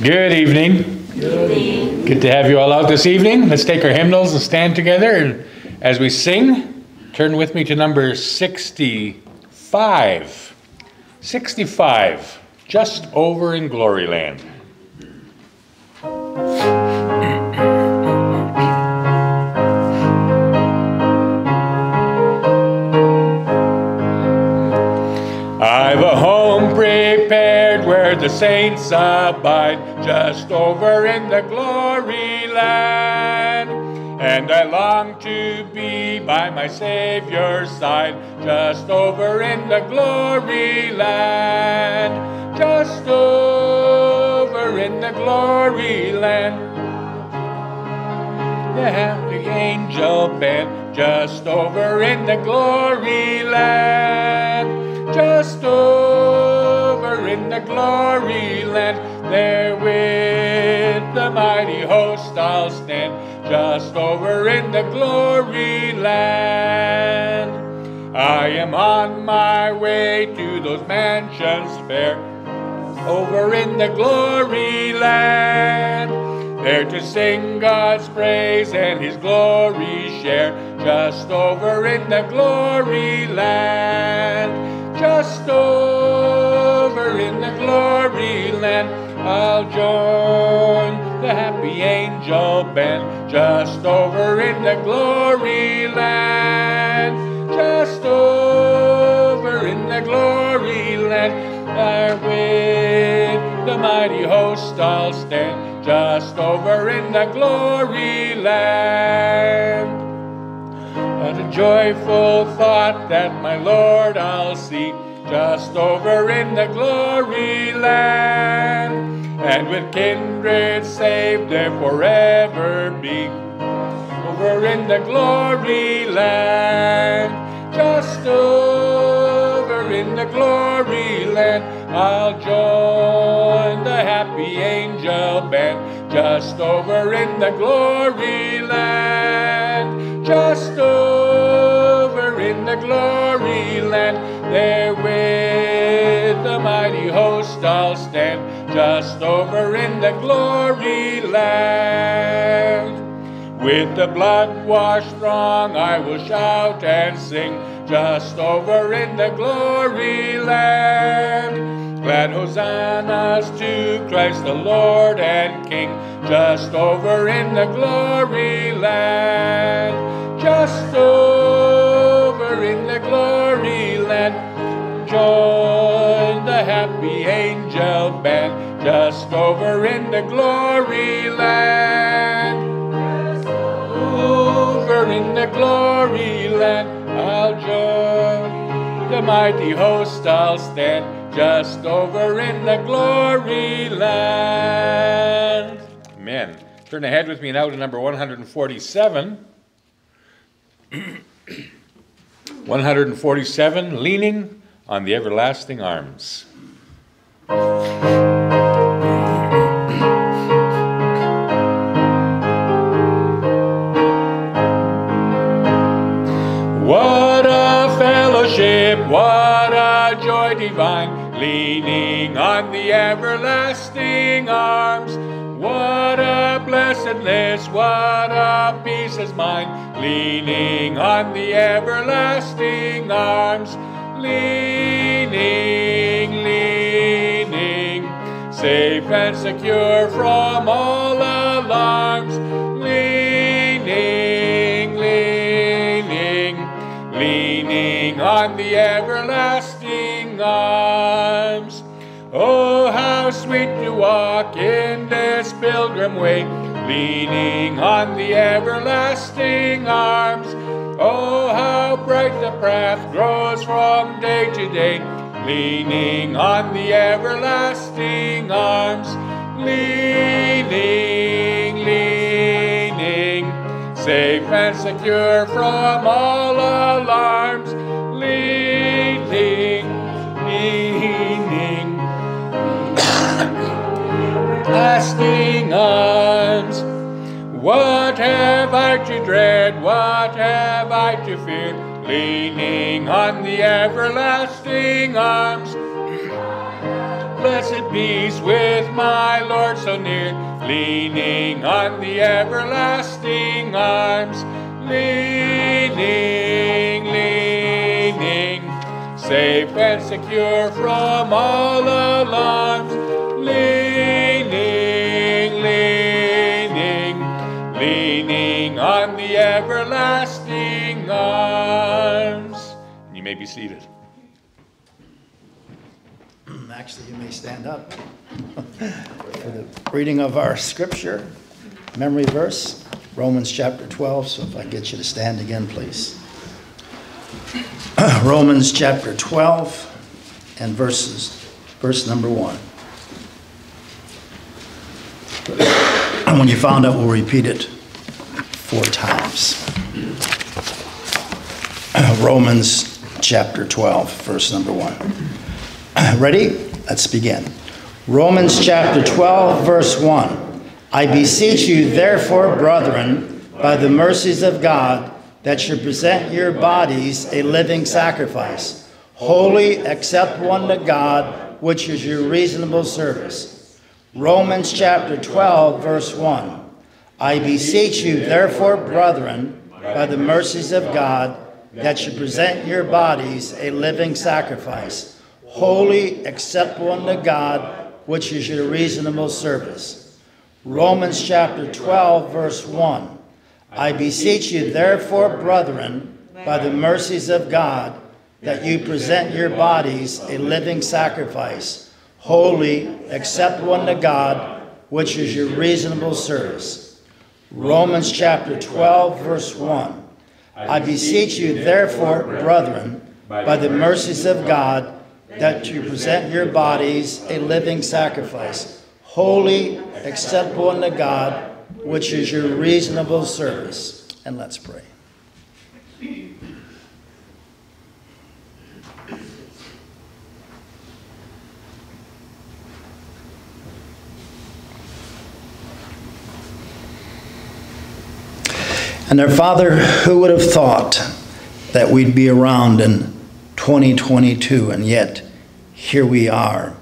Good evening. Good evening. Good to have you all out this evening. Let's take our hymnals and stand together. And as we sing, turn with me to number 65. 65, just over in Gloryland. I've the saints abide, just over in the glory land. And I long to be by my Savior's side, just over in the glory land. Just over in the glory land. The happy angel band, just over in the glory land just over in the glory land. There with the mighty host I'll stand, just over in the glory land. I am on my way to those mansions fair, over in the glory land. There to sing God's praise and His glory share, just over in the glory land just over in the glory land. I'll join the happy angel band just over in the glory land. Just over in the glory land. There with the mighty host I'll stand just over in the glory land. What a joyful thought that my Lord I'll see just over in the glory land, and with kindred saved there forever be. Over in the glory land, just over in the glory land, I'll join the happy angel band, just over in the glory land just over in the glory land. There with the mighty host I'll stand, just over in the glory land. With the blood washed throng I will shout and sing, just over in the glory land. Glad hosannas to Christ the Lord and King, just over in the glory land just over in the glory land. Join the happy angel band just over in the glory land. Over in the glory land, I'll join the mighty host. I'll stand just over in the glory land. Amen. Turn ahead with me now to number 147. 147, leaning on the everlasting arms. What a fellowship, what a joy divine, leaning on the everlasting arms. What a blessedness, what a peace is mine, leaning on the everlasting arms, leaning, leaning, safe and secure from all alarms, leaning, leaning, leaning on the everlasting arms. Oh, how sweet to walk in this pilgrim way, leaning on the everlasting arms. Oh, how bright the path grows from day to day, leaning on the everlasting arms. Leaning, leaning, safe and secure from all alarms. Leaning, everlasting arms. What have I to dread? What have I to fear? Leaning on the everlasting arms. blessed peace with my Lord so near, leaning on the everlasting arms, leaning, leaning, safe and secure from all alarms, everlasting arms. You may be seated. Actually, you may stand up for the reading of our scripture, memory verse, Romans chapter 12. So if I get you to stand again, please. Romans chapter 12 and verses, verse number 1. And when you found out, we'll repeat it four times. Uh, Romans chapter 12, verse number 1. Uh, ready? Let's begin. Romans chapter 12, verse 1. I beseech you, therefore, brethren, by the mercies of God, that you present your bodies a living sacrifice, holy, accept one to God, which is your reasonable service. Romans chapter 12, verse 1. I beseech you, therefore, brethren, by the mercies of God, that you present your bodies a living sacrifice holy, acceptable unto God, which is your reasonable service. Romans chapter 12, verse 1. I beseech you, therefore, brethren, by the mercies of God, that you present your bodies a living sacrifice, holy, acceptable unto God, which is your reasonable service. Romans chapter 12, verse 1. I beseech you, therefore, brethren, by the mercies of God, that you present your bodies a living sacrifice, holy, acceptable unto God, which is your reasonable service. And let's pray. And our Father, who would have thought that we'd be around in 2022, and yet here we are,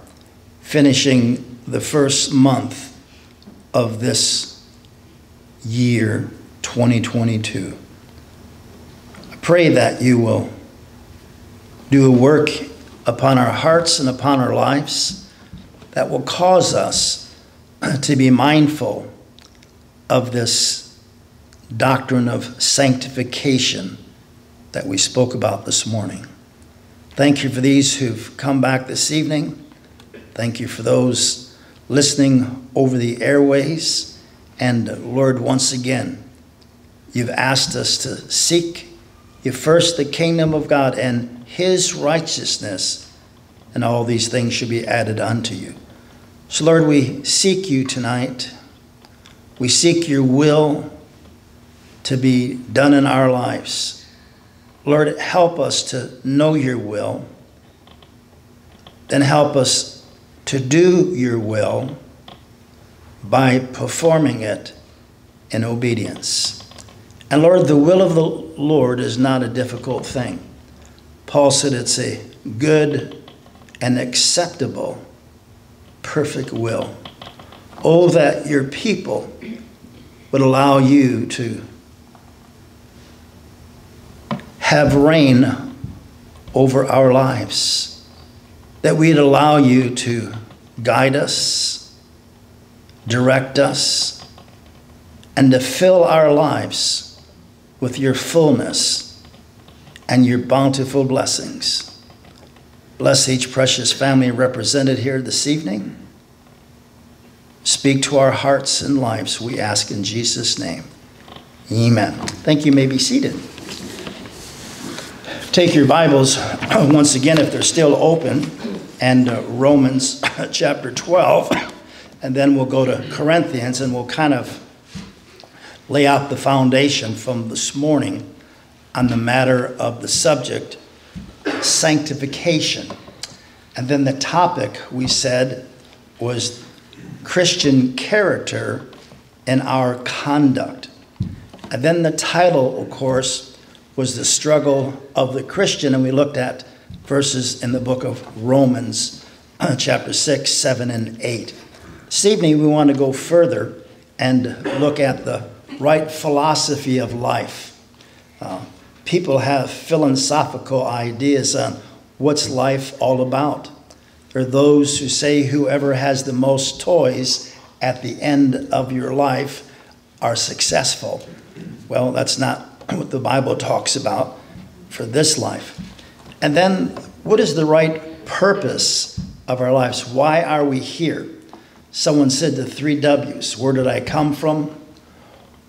finishing the first month of this year, 2022. I pray that you will do a work upon our hearts and upon our lives that will cause us to be mindful of this doctrine of sanctification that we spoke about this morning. Thank you for these who've come back this evening. Thank you for those listening over the airways. And Lord, once again, you've asked us to seek you first the kingdom of God and his righteousness, and all these things should be added unto you. So, Lord, we seek you tonight. We seek your will to be done in our lives. Lord, help us to know your will. Then help us to do your will by performing it in obedience. And Lord, the will of the Lord is not a difficult thing. Paul said it's a good and acceptable, perfect will. Oh, that your people would allow you to have reign over our lives, that we'd allow you to guide us, direct us, and to fill our lives with your fullness and your bountiful blessings. Bless each precious family represented here this evening. Speak to our hearts and lives, we ask in Jesus' name. Amen. Thank you. you may be seated take your Bibles once again, if they're still open, and uh, Romans chapter 12, and then we'll go to Corinthians and we'll kind of lay out the foundation from this morning on the matter of the subject sanctification. And then the topic we said was Christian character and our conduct. And then the title, of course, was the struggle of the Christian, and we looked at verses in the book of Romans chapter 6, 7, and 8. This evening, we want to go further and look at the right philosophy of life. Uh, people have philosophical ideas on what's life all about. There are those who say whoever has the most toys at the end of your life are successful. Well, that's not what the Bible talks about for this life. And then, what is the right purpose of our lives? Why are we here? Someone said the three W's Where did I come from?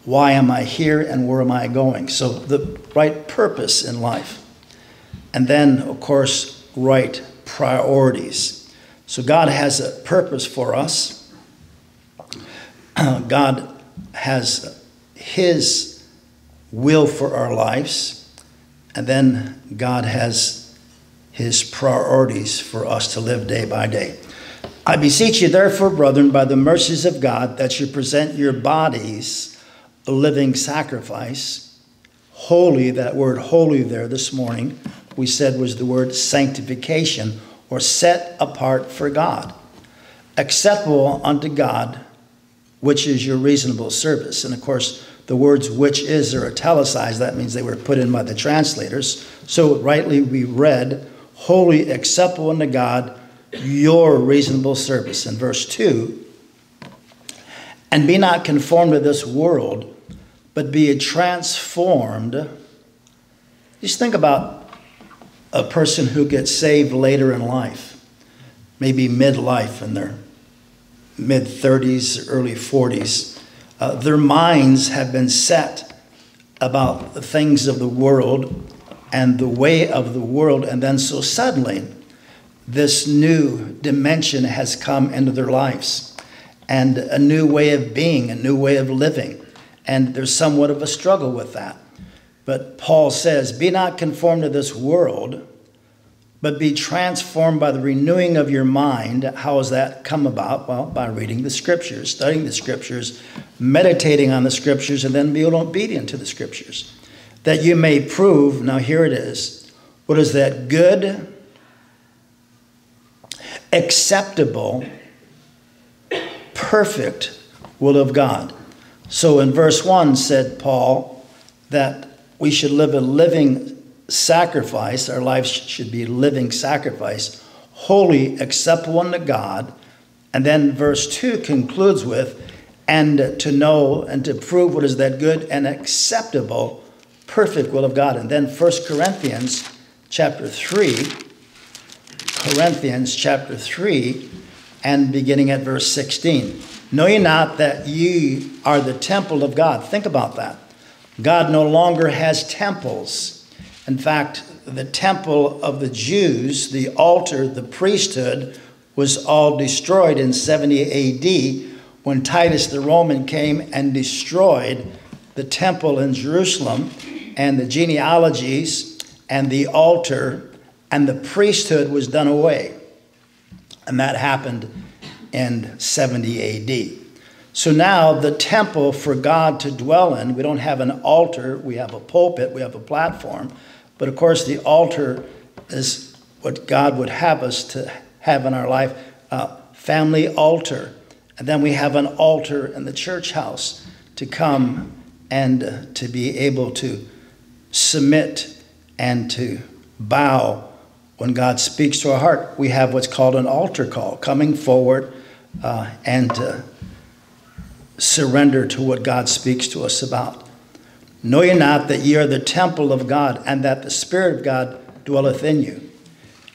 Why am I here? And where am I going? So, the right purpose in life. And then, of course, right priorities. So, God has a purpose for us. God has His will for our lives. And then God has His priorities for us to live day by day. I beseech you, therefore, brethren, by the mercies of God, that you present your bodies a living sacrifice, holy, that word holy there this morning, we said was the word sanctification or set apart for God, acceptable unto God, which is your reasonable service. And of course, the words which is are italicized. That means they were put in by the translators. So rightly we read, holy, acceptable unto God, your reasonable service. In verse 2, and be not conformed to this world, but be transformed. Just think about a person who gets saved later in life, maybe midlife in their mid 30s, early 40s. Uh, their minds have been set about the things of the world and the way of the world, and then so suddenly, this new dimension has come into their lives and a new way of being, a new way of living. And there's somewhat of a struggle with that. But Paul says, Be not conformed to this world, but be transformed by the renewing of your mind. How has that come about? Well, by reading the scriptures, studying the scriptures, meditating on the scriptures, and then being obedient to the scriptures. That you may prove, now here it is, what is that good, acceptable, perfect will of God. So in verse 1 said Paul that we should live a living sacrifice, our lives should be living sacrifice, holy, acceptable unto God. And then verse 2 concludes with, and to know and to prove what is that good and acceptable, perfect will of God. And then 1 Corinthians chapter 3 Corinthians chapter 3 and beginning at verse 16. Know ye not that ye are the temple of God? Think about that. God no longer has temples. In fact, the temple of the Jews, the altar, the priesthood, was all destroyed in 70 AD when Titus the Roman came and destroyed the temple in Jerusalem and the genealogies and the altar and the priesthood was done away. And that happened in 70 AD. So now the temple for God to dwell in, we don't have an altar, we have a pulpit, we have a platform, but of course the altar is what God would have us to have in our life a family altar. And then we have an altar in the church house to come and to be able to submit and to bow when God speaks to our heart, we have what's called an altar call, coming forward uh, and to surrender to what God speaks to us about. Know ye not that ye are the temple of God, and that the Spirit of God dwelleth in you?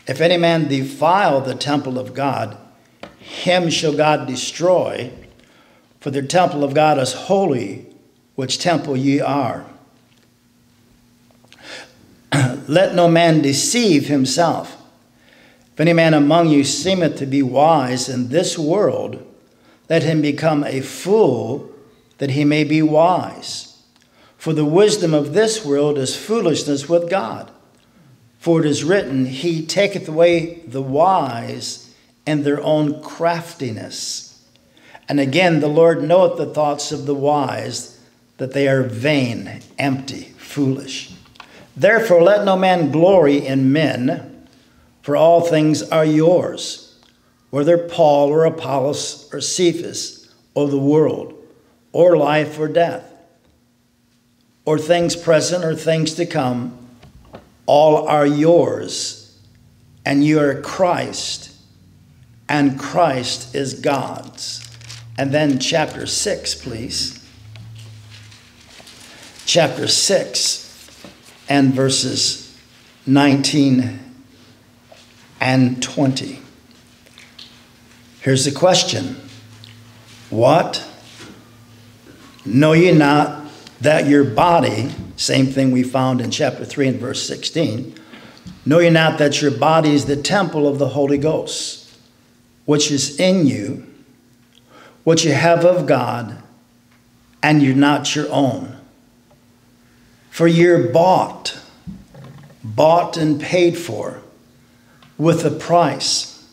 If any man defile the temple of God, him shall God destroy, for the temple of God is holy, which temple ye are. Let no man deceive himself. If any man among you seemeth to be wise in this world, let him become a fool that he may be wise. For the wisdom of this world is foolishness with God. For it is written, He taketh away the wise in their own craftiness. And again, the Lord knoweth the thoughts of the wise, that they are vain, empty, foolish. Therefore, let no man glory in men, for all things are yours. whether Paul or Apollos or Cephas or the world, or life or death, or things present or things to come, all are yours, and you are Christ, and Christ is God's. And then, chapter 6, please. Chapter 6 and verses 19 and 20. Here's the question What? Know ye not that your body, same thing we found in chapter 3 and verse 16, know ye not that your body is the temple of the Holy Ghost, which is in you, which you have of God, and you're not your own? For you're bought, bought and paid for with a price.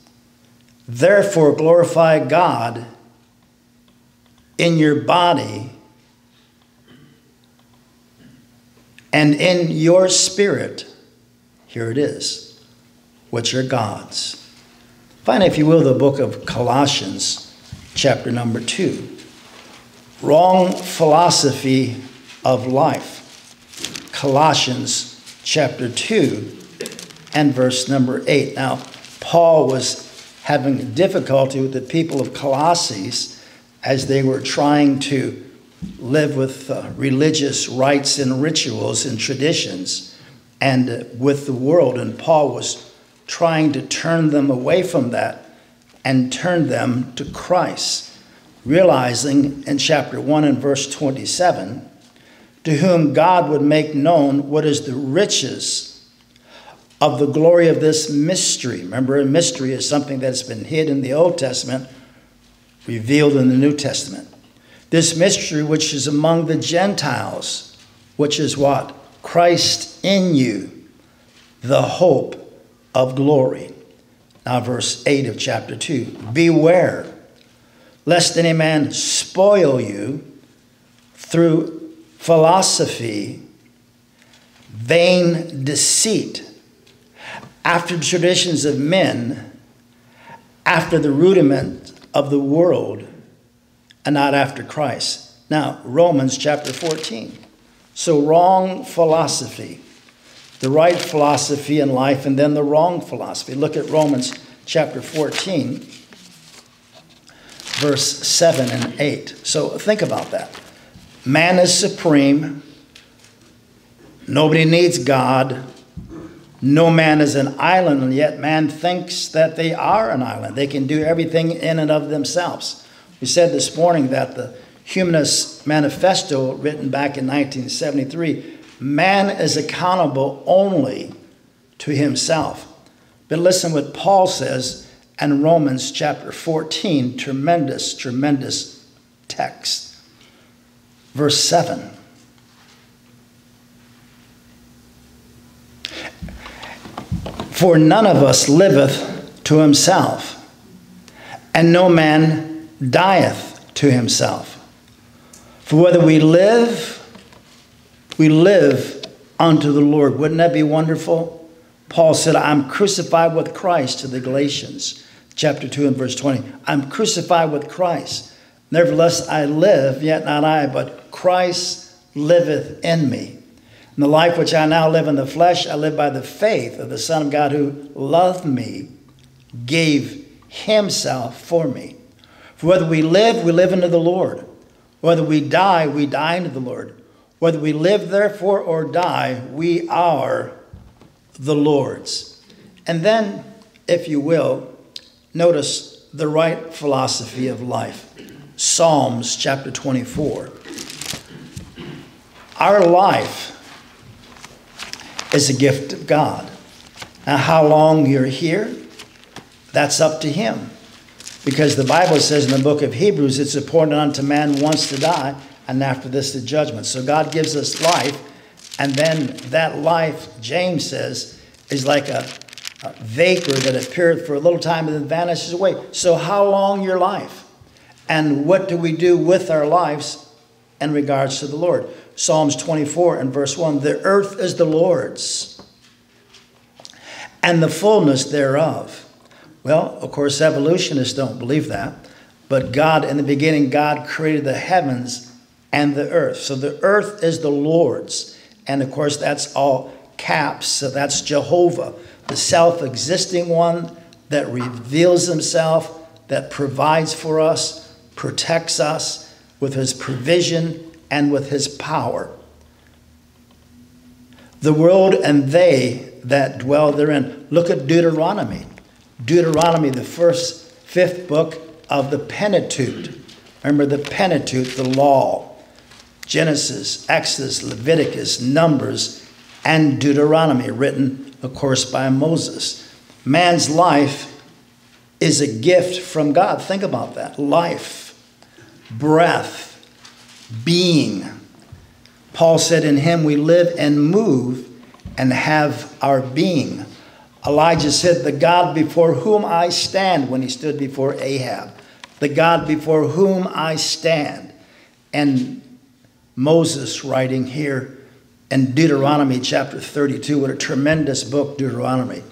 Therefore, glorify God in your body and in your spirit. Here it is, which are God's. Find, if you will, the book of Colossians, chapter number two. Wrong philosophy of life. Colossians chapter 2 and verse number 8. Now, Paul was having difficulty with the people of Colossae as they were trying to live with uh, religious rites and rituals and traditions and uh, with the world. And Paul was trying to turn them away from that and turn them to Christ, realizing in chapter 1 and verse 27 to whom God would make known what is the riches of the glory of this mystery. Remember, a mystery is something that's been hid in the Old Testament, revealed in the New Testament. This mystery, which is among the Gentiles, which is what? Christ in you, the hope of glory. Now, verse 8 of chapter 2 Beware lest any man spoil you through philosophy, vain deceit, after traditions of men, after the rudiment of the world, and not after Christ. Now, Romans chapter 14. So, wrong philosophy, the right philosophy in life, and then the wrong philosophy. Look at Romans chapter 14, verse 7 and 8. So, think about that. Man is supreme. Nobody needs God. No man is an island, and yet man thinks that they are an island. They can do everything in and of themselves. We said this morning that the Humanist Manifesto, written back in 1973, man is accountable only to himself. But listen what Paul says in Romans chapter 14, tremendous, tremendous text. Verse 7. For none of us liveth to himself, and no man dieth to himself. For whether we live, we live unto the Lord. Wouldn't that be wonderful? Paul said, I'm crucified with Christ to the Galatians, chapter 2 and verse 20. I'm crucified with Christ. Nevertheless, I live, yet not I, but Christ liveth in me. In the life which I now live in the flesh, I live by the faith of the Son of God who loved me, gave himself for me. For whether we live, we live unto the Lord. Whether we die, we die unto the Lord. Whether we live, therefore, or die, we are the Lord's. And then, if you will, notice the right philosophy of life. Psalms chapter 24. Our life is a gift of God. Now, how long you're here, that's up to Him. Because the Bible says in the book of Hebrews, it's appointed unto man once to die, and after this, the judgment. So God gives us life, and then that life, James says, is like a, a vapor that appeareth for a little time and then vanishes away. So, how long your life? And what do we do with our lives in regards to the Lord? Psalms 24 and verse 1 The earth is the Lord's, and the fullness thereof, Well, of course, evolutionists don't believe that. But God, in the beginning, God created the heavens and the earth. So the earth is the Lord's. And of course, that's all caps. So that's Jehovah, the self existing one that reveals himself, that provides for us, protects us with his provision and with his power. The world and they that dwell therein. Look at Deuteronomy. Deuteronomy, the first, fifth book of the Pentateuch. Remember the Pentateuch, the law. Genesis, Exodus, Leviticus, Numbers, and Deuteronomy, written, of course, by Moses. Man's life is a gift from God. Think about that life, breath, being. Paul said, In him we live and move and have our being. Elijah said, The God before whom I stand, when he stood before Ahab, the God before whom I stand. And Moses writing here in Deuteronomy chapter 32. What a tremendous book, Deuteronomy.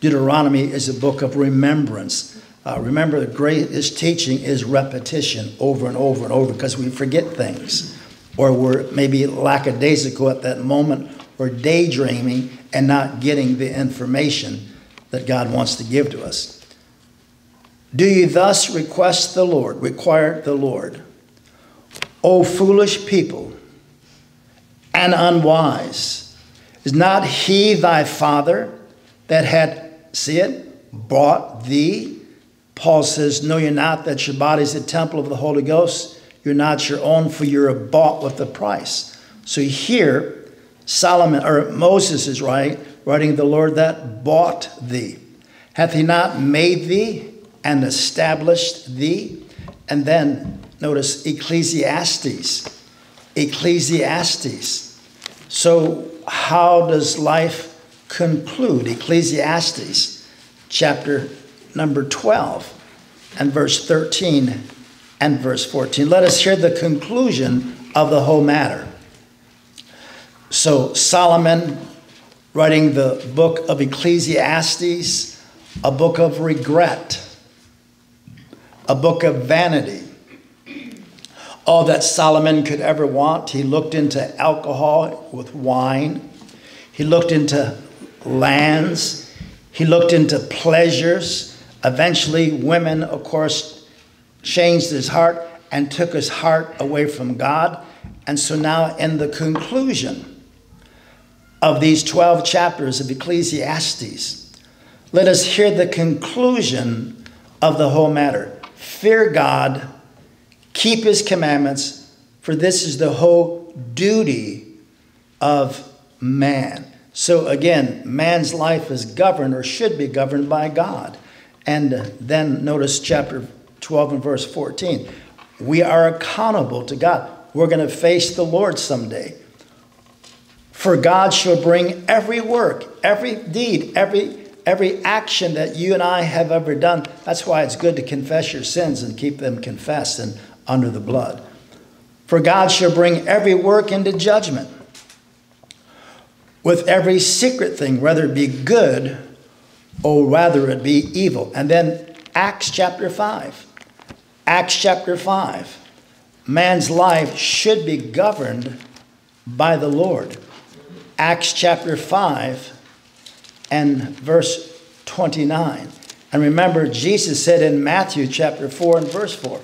Deuteronomy is a book of remembrance. Uh, remember, the greatest teaching is repetition over and over and over because we forget things or we're maybe lackadaisical at that moment or daydreaming and not getting the information that God wants to give to us. Do you thus request the Lord, require the Lord? O foolish people and unwise, is not he thy father that had, see it, bought thee? Paul says, Know you not that your body is the temple of the Holy Ghost? You're not your own, for you're bought with a price. So here, Solomon or Moses is right, writing the Lord that bought thee. Hath he not made thee and established thee? And then Notice Ecclesiastes. Ecclesiastes. So, how does life conclude? Ecclesiastes chapter number 12 and verse 13 and verse 14. Let us hear the conclusion of the whole matter. So, Solomon, writing the book of Ecclesiastes, a book of regret, a book of vanity, all that Solomon could ever want. He looked into alcohol with wine, he looked into lands, he looked into pleasures. Eventually, women, of course, changed his heart and took his heart away from God. And so now, in the conclusion of these 12 chapters of Ecclesiastes, let us hear the conclusion of the whole matter. Fear God keep his commandments, for this is the whole duty of man. So again, man's life is governed or should be governed by God. And then notice chapter 12 and verse 14. We are accountable to God. We're going to face the Lord someday. For God shall bring every work, every deed, every every action that you and I have ever done. That's why it's good to confess your sins and keep them confessed and under the blood. For God shall bring every work into judgment with every secret thing, whether it be good or whether it be evil. And then Acts chapter 5. Acts chapter 5. Man's life should be governed by the Lord. Acts chapter 5 and verse 29. And remember, Jesus said in Matthew chapter 4 and verse 4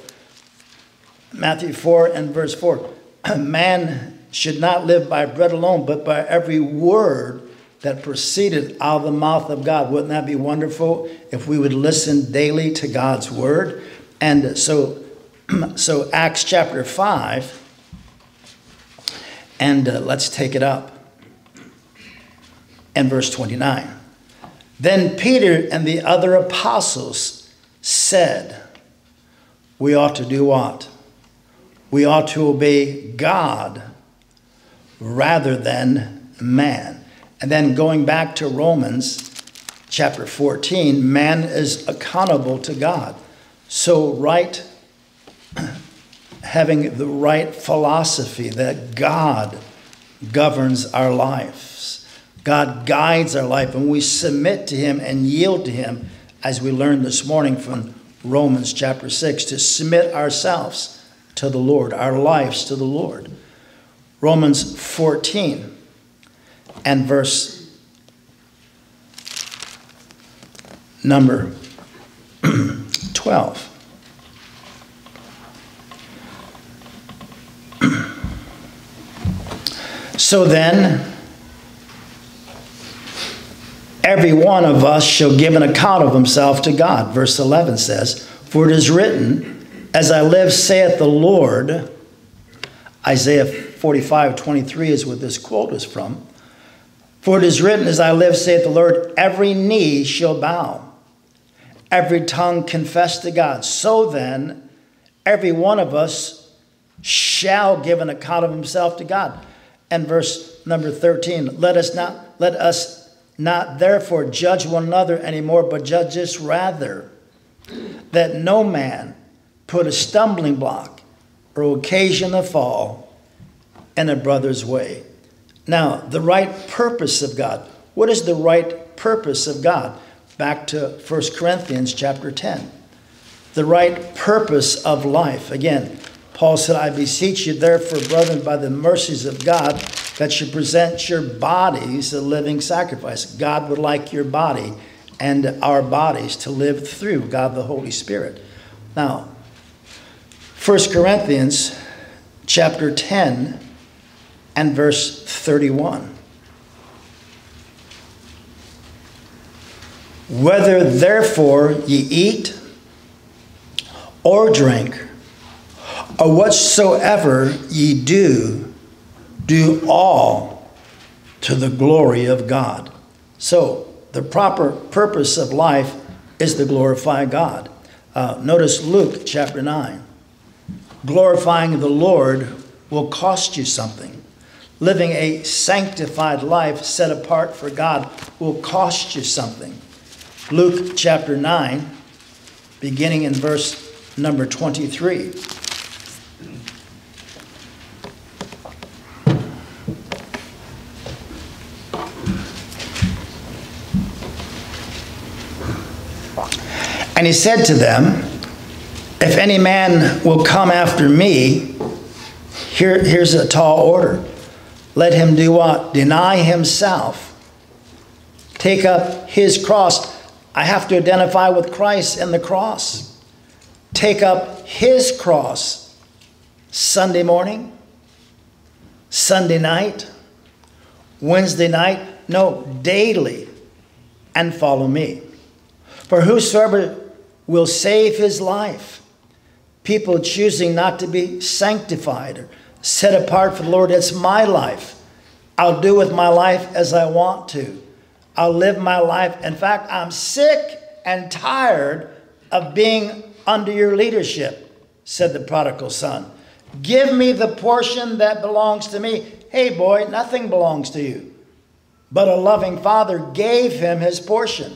Matthew 4 and verse 4. Man should not live by bread alone, but by every word that proceeded out of the mouth of God. Wouldn't that be wonderful if we would listen daily to God's word? And so, so Acts chapter 5, and uh, let's take it up. And verse 29. Then Peter and the other apostles said, We ought to do what? we ought to obey God rather than man. And then going back to Romans chapter 14, man is accountable to God. So, right, having the right philosophy that God governs our lives, God guides our life, and we submit to Him and yield to Him, as we learned this morning from Romans chapter 6, to submit ourselves to the Lord, our lives to the Lord. Romans 14 and verse number 12. so then, every one of us shall give an account of himself to God. Verse 11 says, For it is written, As I live, saith the Lord. Isaiah 45 23 is what this quote is from. For it is written, As I live, saith the Lord, every knee shall bow, every tongue confess to God. So then, every one of us shall give an account of himself to God. And verse number 13, let us not let us not therefore judge one another anymore, but judge us rather that no man put a stumbling block or occasion a fall in a brother's way. Now, the right purpose of God. What is the right purpose of God? Back to 1 Corinthians chapter 10. The right purpose of life. Again, Paul said, I beseech you, therefore, brethren, by the mercies of God, that you present your bodies a living sacrifice. God would like your body and our bodies to live through God the Holy Spirit. Now, 1 Corinthians chapter 10 and verse 31. Whether therefore ye eat or drink, or whatsoever ye do, do all to the glory of God. So, the proper purpose of life is to glorify God. Uh, notice Luke chapter 9. Glorifying the Lord will cost you something. Living a sanctified life set apart for God will cost you something. Luke chapter 9, beginning in verse number 23. And he said to them, If any man will come after me, here, here's a tall order. Let him do what? Deny himself. Take up his cross. I have to identify with Christ and the cross. Take up his cross Sunday morning, Sunday night, Wednesday night, no, daily, and follow me. For whosoever will save his life, people choosing not to be sanctified or set apart for the Lord, it's my life. I'll do with my life as I want to. I'll live my life. In fact, I'm sick and tired of being under your leadership, said the prodigal son. Give me the portion that belongs to me. Hey, boy, nothing belongs to you. But a loving father gave him his portion.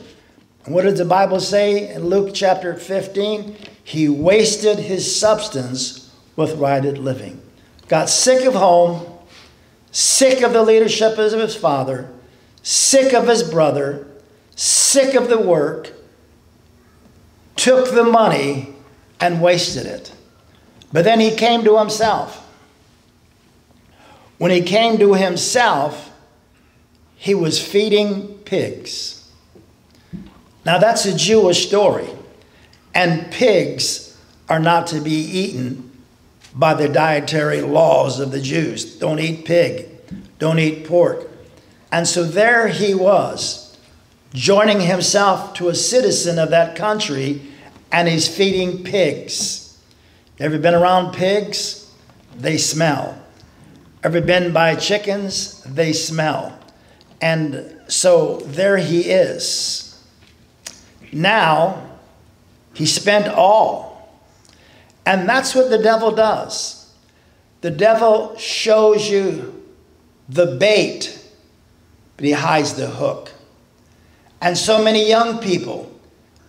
What does the Bible say in Luke chapter 15? He wasted his substance with righted living. Got sick of home, sick of the leadership of his father, sick of his brother, sick of the work, took the money and wasted it. But then he came to himself. When he came to himself, he was feeding pigs. Now, that's a Jewish story, and pigs are not to be eaten by the dietary laws of the Jews. Don't eat pig, don't eat pork. And so there he was, joining himself to a citizen of that country, and he's feeding pigs. Ever been around pigs? They smell. Ever been by chickens? They smell. And so there he is. Now, he spent all. And that's what the devil does. The devil shows you the bait, but he hides the hook. And so many young people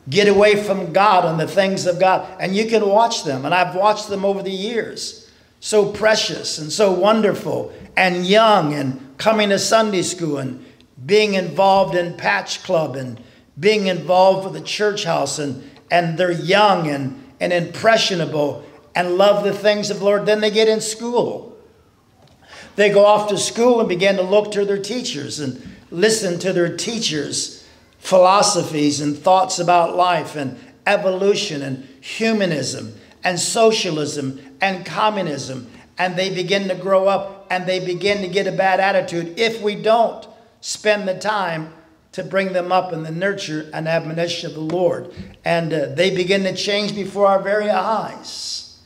get away from God and the things of God. And you can watch them, and I've watched them over the years. So precious and so wonderful and young and coming to Sunday school and being involved in Patch Club and being involved with the church house and, and they're young and, and impressionable and love the things of the Lord. Then they get in school. They go off to school and begin to look to their teachers and listen to their teachers' philosophies and thoughts about life and evolution and humanism and socialism and communism. And they begin to grow up and they begin to get a bad attitude if we don't spend the time to bring them up in the nurture and admonition of the Lord. And uh, they begin to change before our very eyes.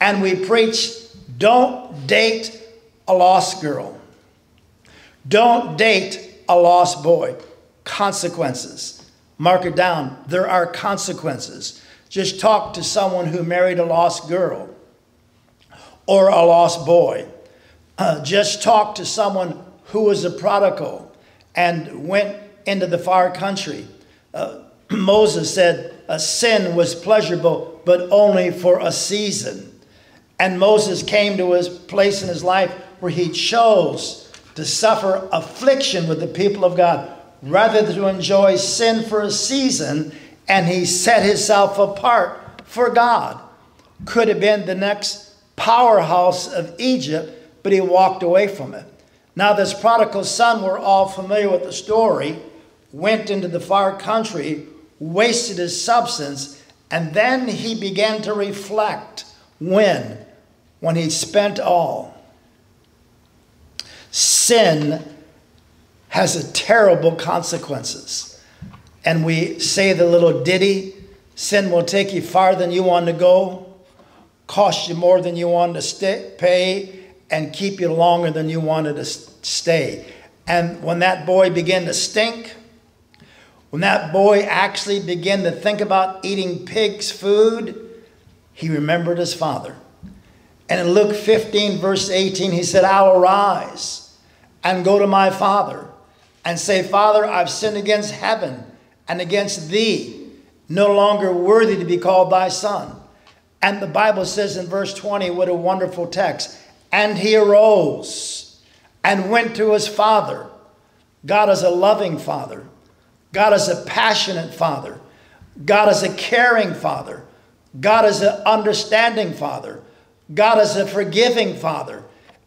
And we preach don't date a lost girl, don't date a lost boy. Consequences. Mark it down. There are consequences. Just talk to someone who married a lost girl or a lost boy. Uh, just talk to someone who was a prodigal and went into the far country. Uh, Moses said a sin was pleasurable, but only for a season. And Moses came to his place in his life where he chose to suffer affliction with the people of God rather than to enjoy sin for a season, and he set himself apart for God. Could have been the next powerhouse of Egypt, but he walked away from it. Now, this prodigal son, we're all familiar with the story, went into the far country, wasted his substance, and then he began to reflect. When? When he spent all. Sin has a terrible consequences. And we say the little ditty, sin will take you farther than you want to go, cost you more than you want to stay, pay, and keep you longer than you wanted to stay. And when that boy began to stink, when that boy actually began to think about eating pig's food, he remembered his father. And in Luke 15, verse 18, he said, I'll arise and go to my father and say, Father, I've sinned against heaven and against thee, no longer worthy to be called thy son. And the Bible says in verse 20, what a wonderful text. And he arose and went to his father. God is a loving father. God is a passionate father. God is a caring father. God is an understanding father. God is a forgiving father.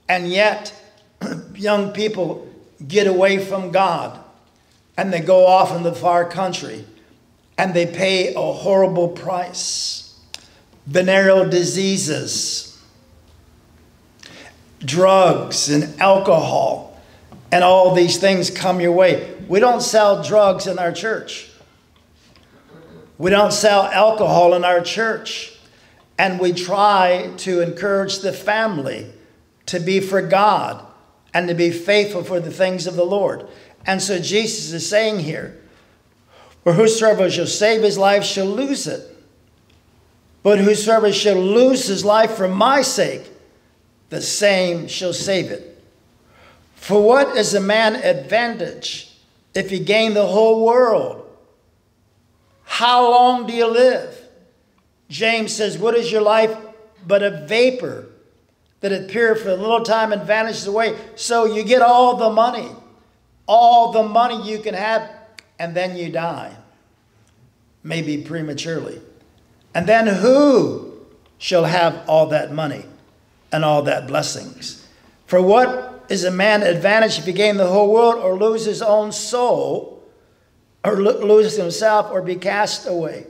And yet, young people get away from God and they go off in the far country and they pay a horrible price. Venereal diseases, drugs, and alcohol, and all these things come your way. We don't sell drugs in our church. We don't sell alcohol in our church. And we try to encourage the family to be for God and to be faithful for the things of the Lord. And so Jesus is saying here, For whosoever shall save his life shall lose it. But whosoever shall lose his life for my sake, the same shall save it. For what is a man advantage if you gain the whole world? How long do you live? James says, What is your life but a vapor that appears for a little time and vanishes away. So you get all the money, all the money you can have, and then you die, maybe prematurely. And then who shall have all that money and all that blessings? For what is a man advantage if he gain the whole world or lose his own soul, or lose himself, or be cast away?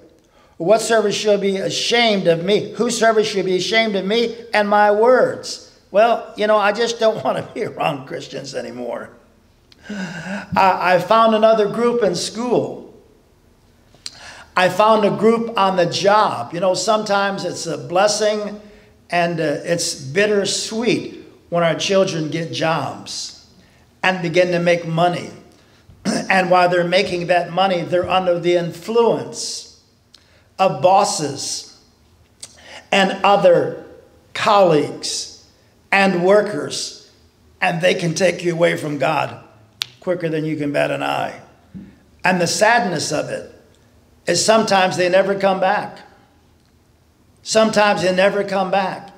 Whatsoever shall be ashamed of me, whosoever should be ashamed of me and my words. Well, you know, I just don't want to be around Christians anymore. I, I found another group in school. I found a group on the job. You know, sometimes it's a blessing and uh, it's bittersweet when our children get jobs and begin to make money. and while they're making that money, they're under the influence of bosses and other colleagues and workers, and they can take you away from God quicker than you can bat an eye. And the sadness of it is sometimes they never come back. Sometimes they never come back.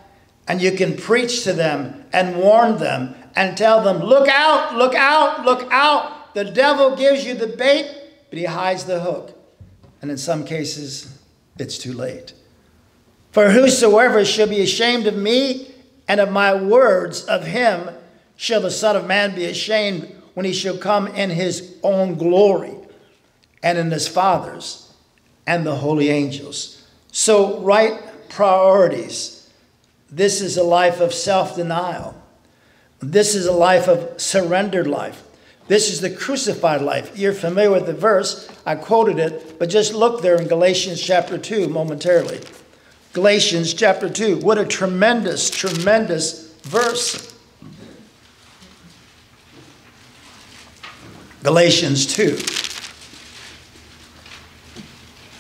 And you can preach to them and warn them and tell them, look out, look out, look out. The devil gives you the bait but he hides the hook. And in some cases, it's too late. For whosoever shall be ashamed of me and of my words, of him shall the Son of Man be ashamed when he shall come in his own glory and in his Father's and the holy angels. So, right priorities. This is a life of self denial. This is a life of surrendered life. This is the crucified life. You're familiar with the verse. I quoted it, but just look there in Galatians chapter 2 momentarily. Galatians chapter 2. What a tremendous, tremendous verse. Galatians 2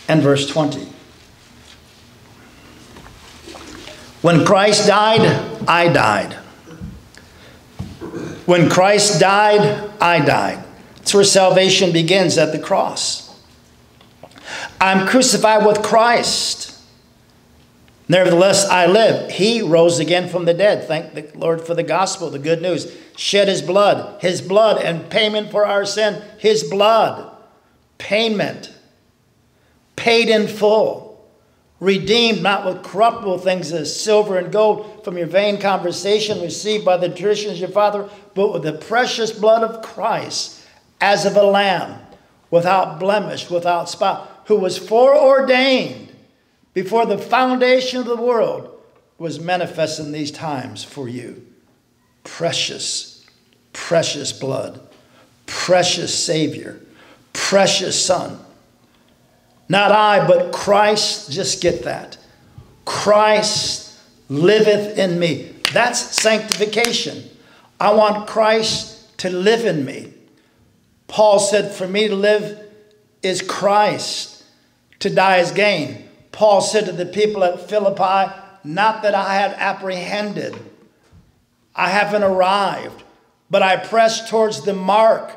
and verse 20. When Christ died, I died. When Christ died, I died. That's where salvation begins at the cross. I'm crucified with Christ. Nevertheless, I live. He rose again from the dead. Thank the Lord for the gospel, the good news. Shed his blood, his blood, and payment for our sin, his blood. Payment. Paid in full redeemed not with corruptible things as silver and gold from your vain conversation received by the traditions of your father, but with the precious blood of Christ, as of a lamb, without blemish, without spot, who was foreordained before the foundation of the world, was manifest in these times for you. Precious, precious blood, precious Savior, precious Son not I, but Christ, just get that. Christ liveth in me. That's sanctification. I want Christ to live in me. Paul said, For me to live is Christ, to die is gain. Paul said to the people at Philippi, Not that I had apprehended, I haven't arrived, but I press towards the mark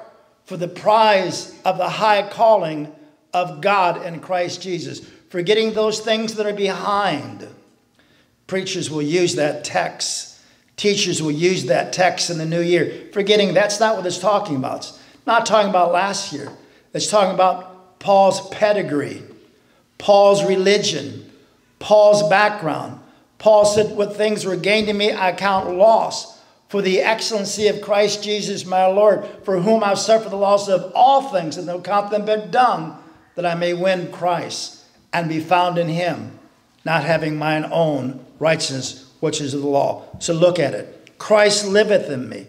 for the prize of the high calling of God in Christ Jesus, forgetting those things that are behind. Preachers will use that text. Teachers will use that text in the new year, forgetting that's not what it's talking about. It's not talking about last year. It's talking about Paul's pedigree, Paul's religion, Paul's background. Paul said, What things were gained to me, I count loss for the excellency of Christ Jesus my Lord, for whom I've suffered the loss of all things, and don't count them but dung that I may win Christ and be found in him, not having mine own righteousness, which is of the law. So look at it. Christ liveth in me.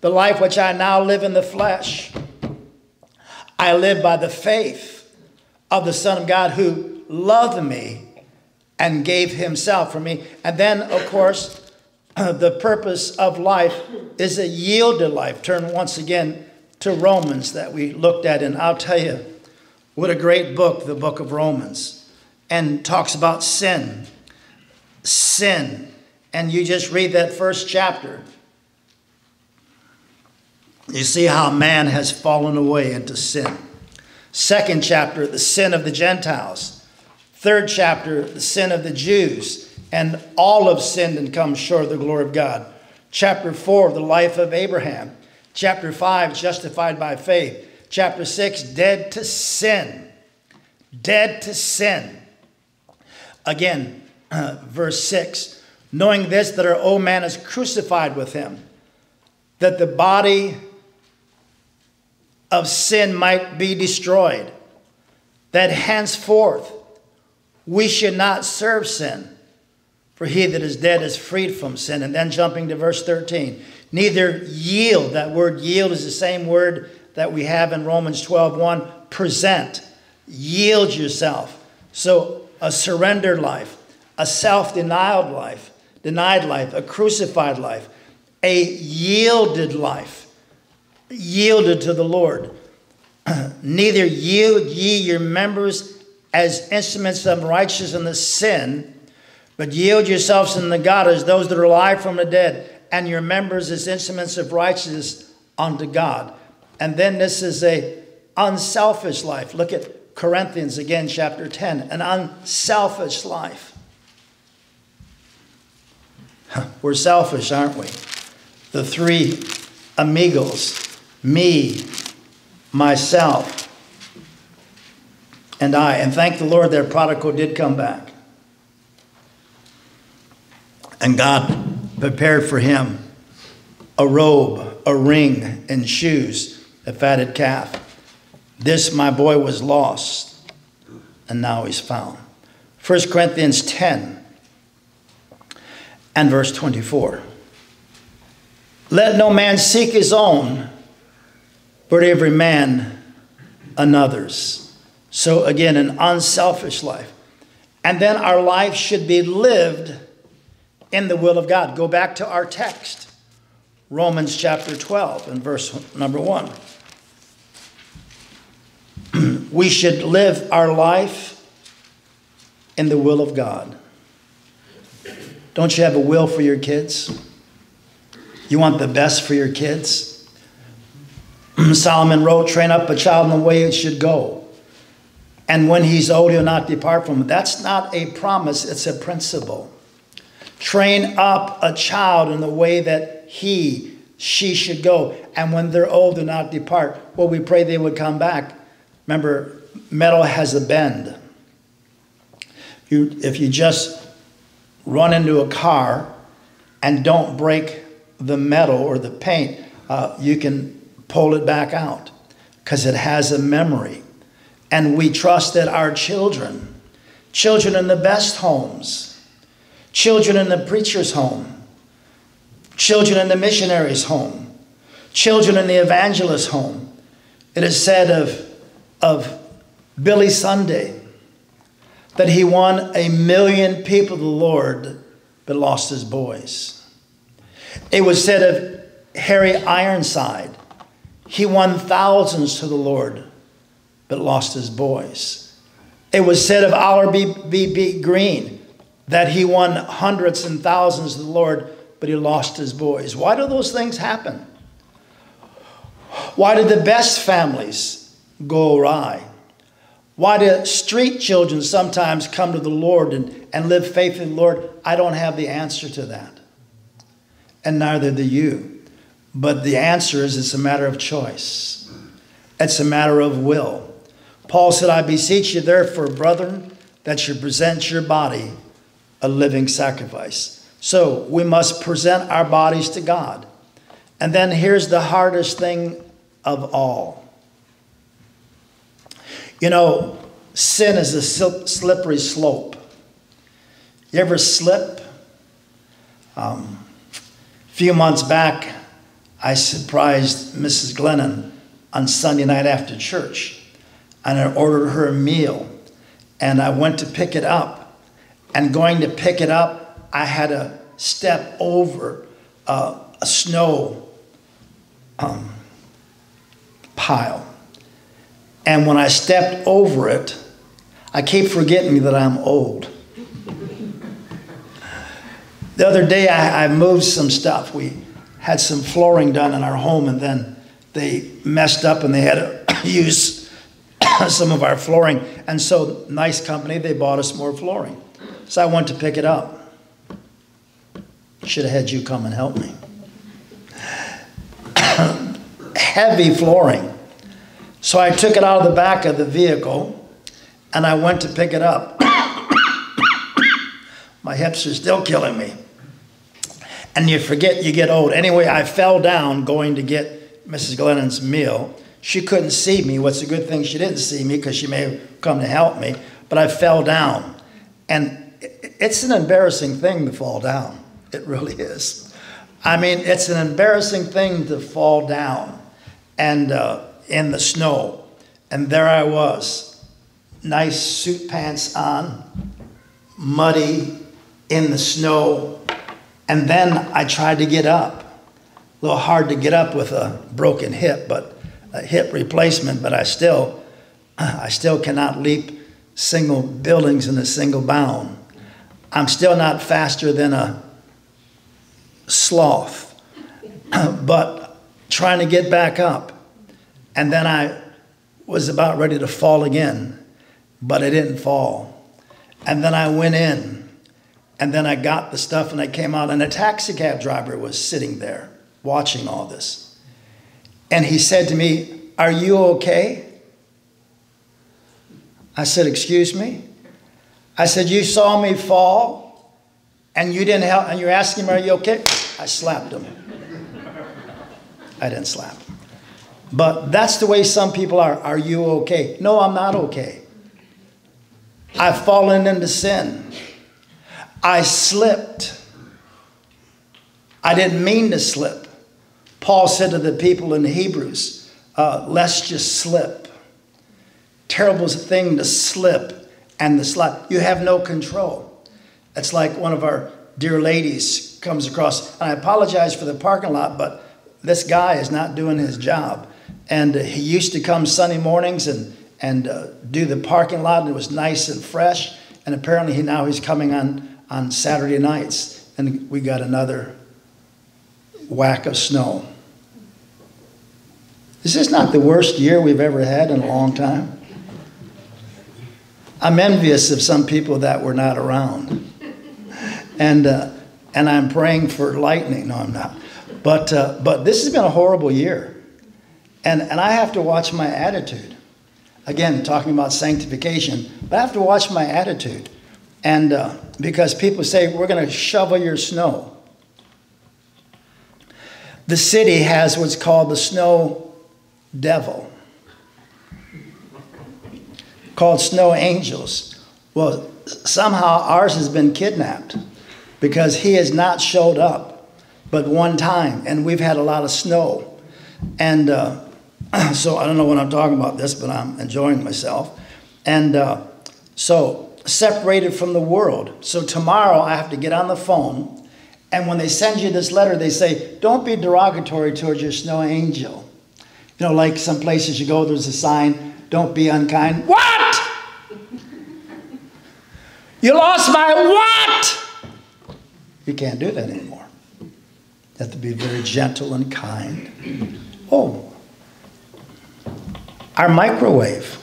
The life which I now live in the flesh, I live by the faith of the Son of God who loved me and gave himself for me. And then, of course, the purpose of life is a yielded life. Turn once again to Romans that we looked at, and I'll tell you what a great book, the book of Romans, and talks about sin. Sin. And you just read that first chapter. You see how man has fallen away into sin. Second chapter, the sin of the Gentiles. Third chapter, the sin of the Jews. And all have sinned and come short of the glory of God. Chapter 4, the life of Abraham. Chapter 5, justified by faith. Chapter 6, dead to sin. Dead to sin. Again, uh, verse 6 knowing this, that our old man is crucified with him, that the body of sin might be destroyed, that henceforth we should not serve sin. For he that is dead is freed from sin. And then jumping to verse 13, neither yield, that word yield is the same word that we have in Romans 12 1 present, yield yourself. So, a surrendered life, a self denied life, denied life, a crucified life, a yielded life, yielded to the Lord. Neither yield ye your members as instruments of righteousness in the sin, but yield yourselves unto God as those that are alive from the dead, and your members as instruments of righteousness unto God. And then this is a unselfish life. Look at Corinthians again, chapter 10, an unselfish life. We're selfish, aren't we? The three amigos, me, myself, and I. And thank the Lord that prodigal did come back. And God prepared for him a robe, a ring, and shoes, a fatted calf. This, my boy, was lost, and now he's found. 1 Corinthians 10 and verse 24. Let no man seek his own, but every man another's. So, again, an unselfish life. And then our life should be lived in the will of God. Go back to our text, Romans chapter 12 and verse number 1. We should live our life in the will of God. Don't you have a will for your kids? You want the best for your kids? Solomon wrote, Train up a child in the way it should go. And when he's old, he'll not depart from it. That's not a promise, it's a principle. Train up a child in the way that he, she should go. And when they're old, do not depart. Well, we pray they would come back. Remember, metal has a bend. You, if you just run into a car and don't break the metal or the paint, uh, you can pull it back out because it has a memory. And we trust that our children, children in the best homes, children in the preacher's home, children in the missionary's home, children in the evangelist's home. It is said of, of Billy Sunday that he won a million people to the Lord but lost his boys. It was said of Harry Ironside, he won thousands to the Lord but lost his boys. It was said of Oliver B. B. B. Greene, that he won hundreds and thousands of the Lord, but he lost his boys. Why do those things happen? Why did the best families go awry? Why do street children sometimes come to the Lord and, and live faithfully Lord? I don't have the answer to that. And neither do you. But the answer is it's a matter of choice, it's a matter of will. Paul said, I beseech you, therefore, brethren, that you present your body a living sacrifice. So we must present our bodies to God. And then here's the hardest thing of all. You know, sin is a slippery slope. You ever slip? Um, a few months back, I surprised Mrs. Glennon on Sunday night after church, and I ordered her a meal, and I went to pick it up and going to pick it up, I had to step over uh, a snow um, pile. And when I stepped over it, I keep forgetting that I'm old. the other day, I, I moved some stuff. We had some flooring done in our home, and then they messed up and they had to use some of our flooring. And so, nice company, they bought us more flooring. So I went to pick it up. Should have had you come and help me. Heavy flooring. So I took it out of the back of the vehicle and I went to pick it up. My hips are still killing me. And you forget you get old. Anyway, I fell down going to get Mrs. Glennon's meal. She couldn't see me. What's a good thing she didn't see me because she may have come to help me. But I fell down. And it's an embarrassing thing to fall down. It really is. I mean, it's an embarrassing thing to fall down and uh, in the snow. And there I was, nice suit pants on, muddy in the snow. And then I tried to get up. A little hard to get up with a broken hip, but a hip replacement, but I still, I still cannot leap single buildings in a single bound. I'm still not faster than a sloth, but trying to get back up. And then I was about ready to fall again, but I didn't fall. And then I went in, and then I got the stuff and I came out, and a taxi cab driver was sitting there watching all this. And he said to me, Are you okay? I said, Excuse me? I said, You saw me fall and you didn't help, and you're asking me, Are you okay? I slapped him. I didn't slap. But that's the way some people are. Are you okay? No, I'm not okay. I've fallen into sin. I slipped. I didn't mean to slip. Paul said to the people in Hebrews, uh, let's just slip. Terrible thing to slip and the slide. You have no control. It's like one of our dear ladies comes across, and I apologize for the parking lot, but this guy is not doing his job. And he used to come Sunday mornings and, and uh, do the parking lot, and it was nice and fresh. And apparently he, now he's coming on, on Saturday nights, and we got another whack of snow. This is this not the worst year we've ever had in a long time? I'm envious of some people that were not around. And, uh, and I'm praying for lightning. No, I'm not. But, uh, but this has been a horrible year. And, and I have to watch my attitude. Again, talking about sanctification, but I have to watch my attitude. And uh, because people say, we're going to shovel your snow. The city has what's called the snow devil, called snow angels. Well, somehow ours has been kidnapped because he has not showed up but one time, and we've had a lot of snow. And uh, so I don't know what I'm talking about this, but I'm enjoying myself. And uh, so separated from the world. So tomorrow I have to get on the phone. And when they send you this letter, they say, don't be derogatory towards your snow angel. You know, like some places you go, there's a sign, don't be unkind. What? You lost my what? You can't do that anymore. You have to be very gentle and kind. Oh, our microwave.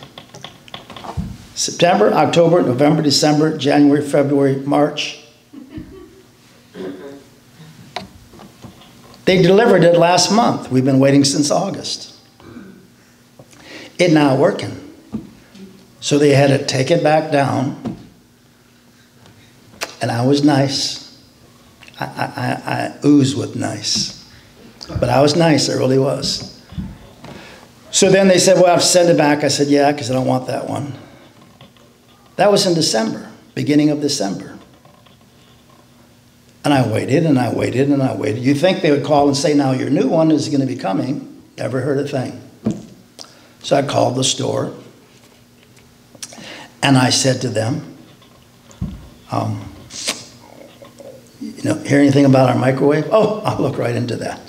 September, October, November, December, January, February, March. They delivered it last month. We've been waiting since August. It not working. So they had to take it back down. And I was nice. I, I, I ooze with nice. But I was nice, I really was. So then they said, well, I have sent it back. I said, yeah, because I don't want that one. That was in December, beginning of December. And I waited and I waited and I waited. You think they would call and say, now your new one is going to be coming. Never heard a thing. So I called the store and I said to them, um, you know, hear anything about our microwave? Oh, I'll look right into that.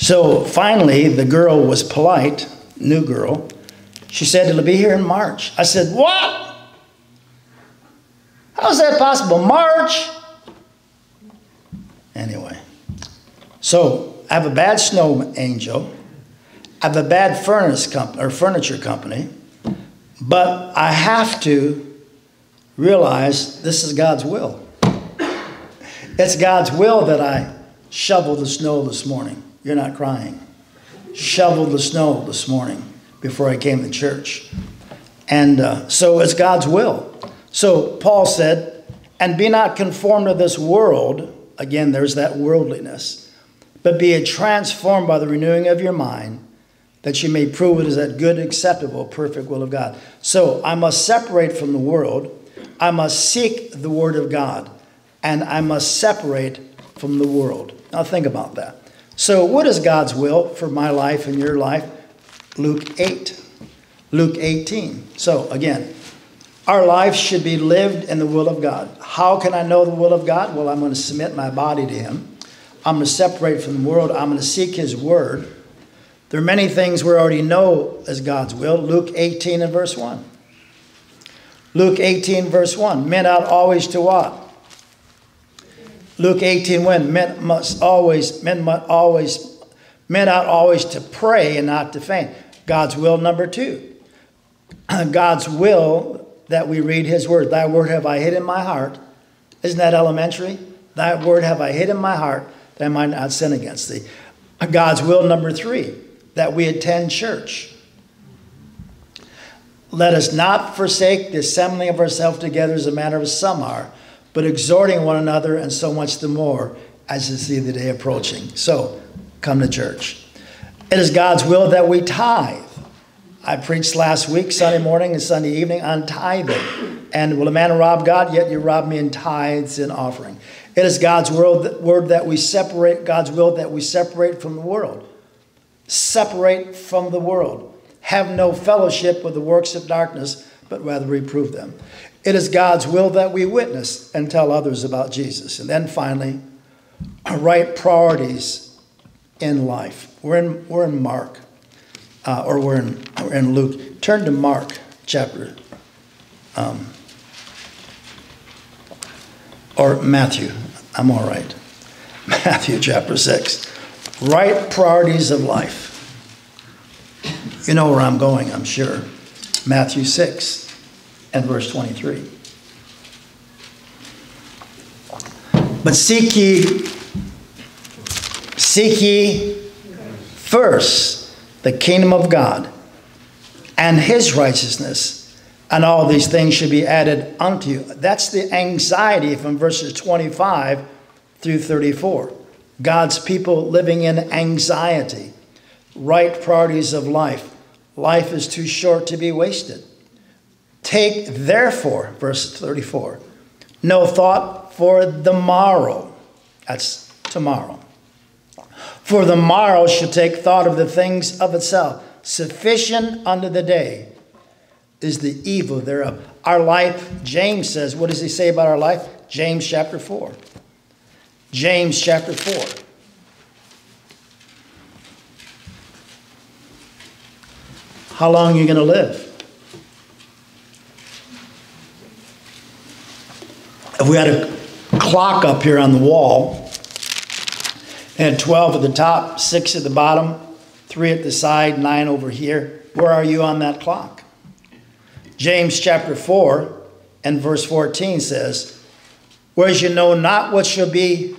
So finally, the girl was polite, new girl. She said, It'll be here in March. I said, What? How's that possible? March? Anyway, so I have a bad snow angel. I have a bad furnace company or furniture company, but I have to realize this is God's will. It's God's will that I shovel the snow this morning. You're not crying. Shoveled the snow this morning before I came to church. And uh, so it's God's will. So Paul said, and be not conformed to this world. Again, there's that worldliness. But be transformed by the renewing of your mind, that you may prove it is that good, acceptable, perfect will of God. So I must separate from the world. I must seek the word of God. And I must separate from the world. Now think about that. So, what is God's will for my life and your life? Luke 8. Luke 18. So, again, our life should be lived in the will of God. How can I know the will of God? Well, I'm going to submit my body to Him. I'm going to separate from the world. I'm going to seek His word. There are many things we already know as God's will. Luke 18 and verse 1. Luke 18, verse 1. Men ought always to what? Luke 18, when men must always, men must always, men ought always to pray and not to faint. God's will, number two. God's will that we read his word. Thy word have I hid in my heart. Isn't that elementary? Thy word have I hid in my heart that I might not sin against thee. God's will, number three, that we attend church. Let us not forsake the assembling of ourselves together as a matter of some are, but exhorting one another, and so much the more as you see the day approaching. So, come to church. It is God's will that we tithe. I preached last week, Sunday morning and Sunday evening, on tithing. And will a man rob God? Yet you rob me in tithes and offering. It is God's word that we separate, God's will that we separate from the world. Separate from the world. Have no fellowship with the works of darkness, but rather reprove them. It is God's will that we witness and tell others about Jesus. And then finally, right priorities in life. We're in, we're in Mark, uh, or we're in, we're in Luke. Turn to Mark chapter, um, or Matthew. I'm all right. Matthew chapter 6. Right priorities of life. You know where I'm going, I'm sure. Matthew 6 and verse 23. But seek ye, seek ye first the kingdom of God and his righteousness, and all these things should be added unto you. That's the anxiety from verses 25 through 34. God's people living in anxiety, right priorities of life. Life is too short to be wasted. Take therefore, verse 34, no thought for the morrow. That's tomorrow. For the morrow should take thought of the things of itself. Sufficient unto the day is the evil thereof. Our life, James says, what does he say about our life? James chapter 4. James chapter 4. How long are you going to live? We had a clock up here on the wall, and 12 at the top, 6 at the bottom, 3 at the side, 9 over here, where are you on that clock? James chapter 4 and verse 14 says, Whereas you know not what shall be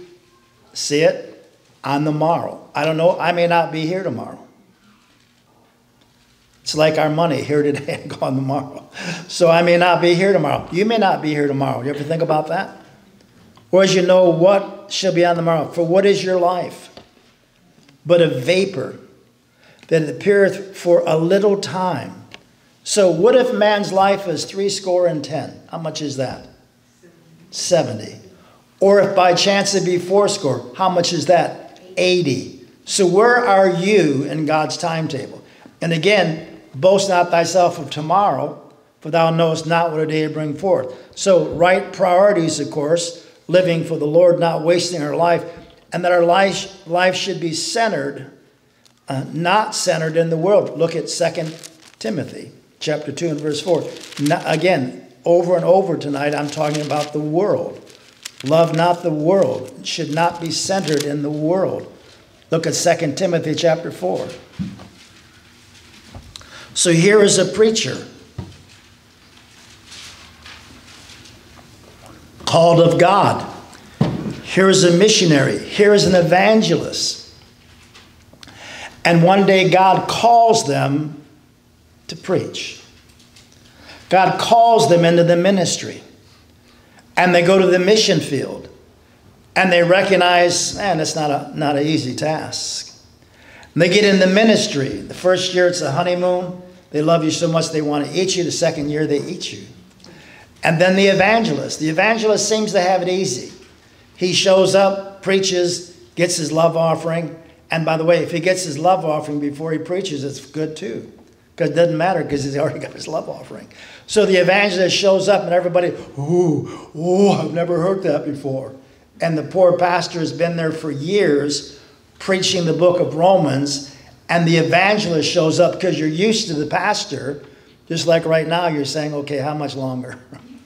see it on the morrow. I don't know, I may not be here tomorrow. It's like our money here today and gone tomorrow. So I may not be here tomorrow. You may not be here tomorrow. You ever think about that? Whereas you know what shall be on the morrow. For what is your life? But a vapor that appeareth for a little time. So what if man's life is three score and ten? How much is that? 70. Or if by chance it be fourscore, how much is that? 80. So where are you in God's timetable? And again, boast not thyself of tomorrow, for thou knowest not what a day to bring forth. So right priorities, of course, living for the Lord, not wasting our life, and that our life, life should be centered, uh, not centered in the world. Look at 2 Timothy chapter 2 and verse 4. again, over and over tonight, I'm talking about the world. Love not the world. Should not be centered in the world. Look at 2 Timothy chapter 4. So here is a preacher called of God. Here is a missionary. Here is an evangelist. And one day God calls them to preach. God calls them into the ministry and they go to the mission field and they recognize, man, it's not a not an easy task. And they get in the ministry. The first year it's a honeymoon. They love you so much they want to eat you. The second year they eat you. And then the evangelist. The evangelist seems to have it easy. He shows up, preaches, gets his love offering. And by the way, if he gets his love offering before he preaches, it's good too. Because it doesn't matter because he's already got his love offering. So the evangelist shows up and everybody, ooh, ooh, I've never heard that before. And the poor pastor has been there for years preaching the book of Romans, and the evangelist shows up because you're used to the pastor. Just like right now, you're saying, okay, how much longer?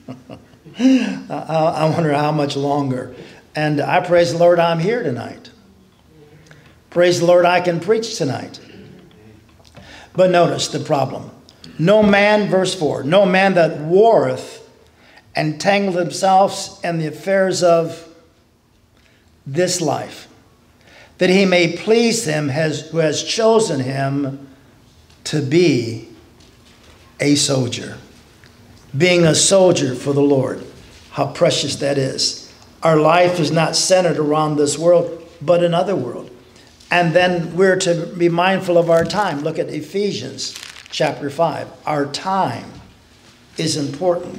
I wonder how much longer. And I praise the Lord, I'm here tonight. Praise the Lord, I can preach tonight. But notice the problem. No man, verse 4, no man that warreth entangle themselves in the affairs of this life, that he may please him has, who has chosen him to be a soldier. Being a soldier for the Lord. How precious that is. Our life is not centered around this world, but another world. And then we're to be mindful of our time. Look at Ephesians chapter 5. Our time is important.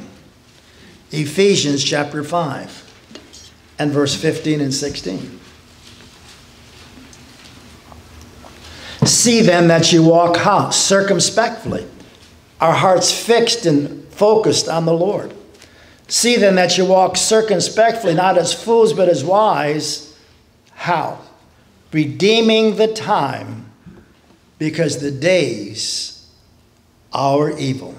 Ephesians chapter 5 and verse 15 and 16. See then that you walk how? Circumspectly, our hearts fixed and focused on the Lord. See then that you walk circumspectly, not as fools, but as wise. How? Redeeming the time, because the days are evil.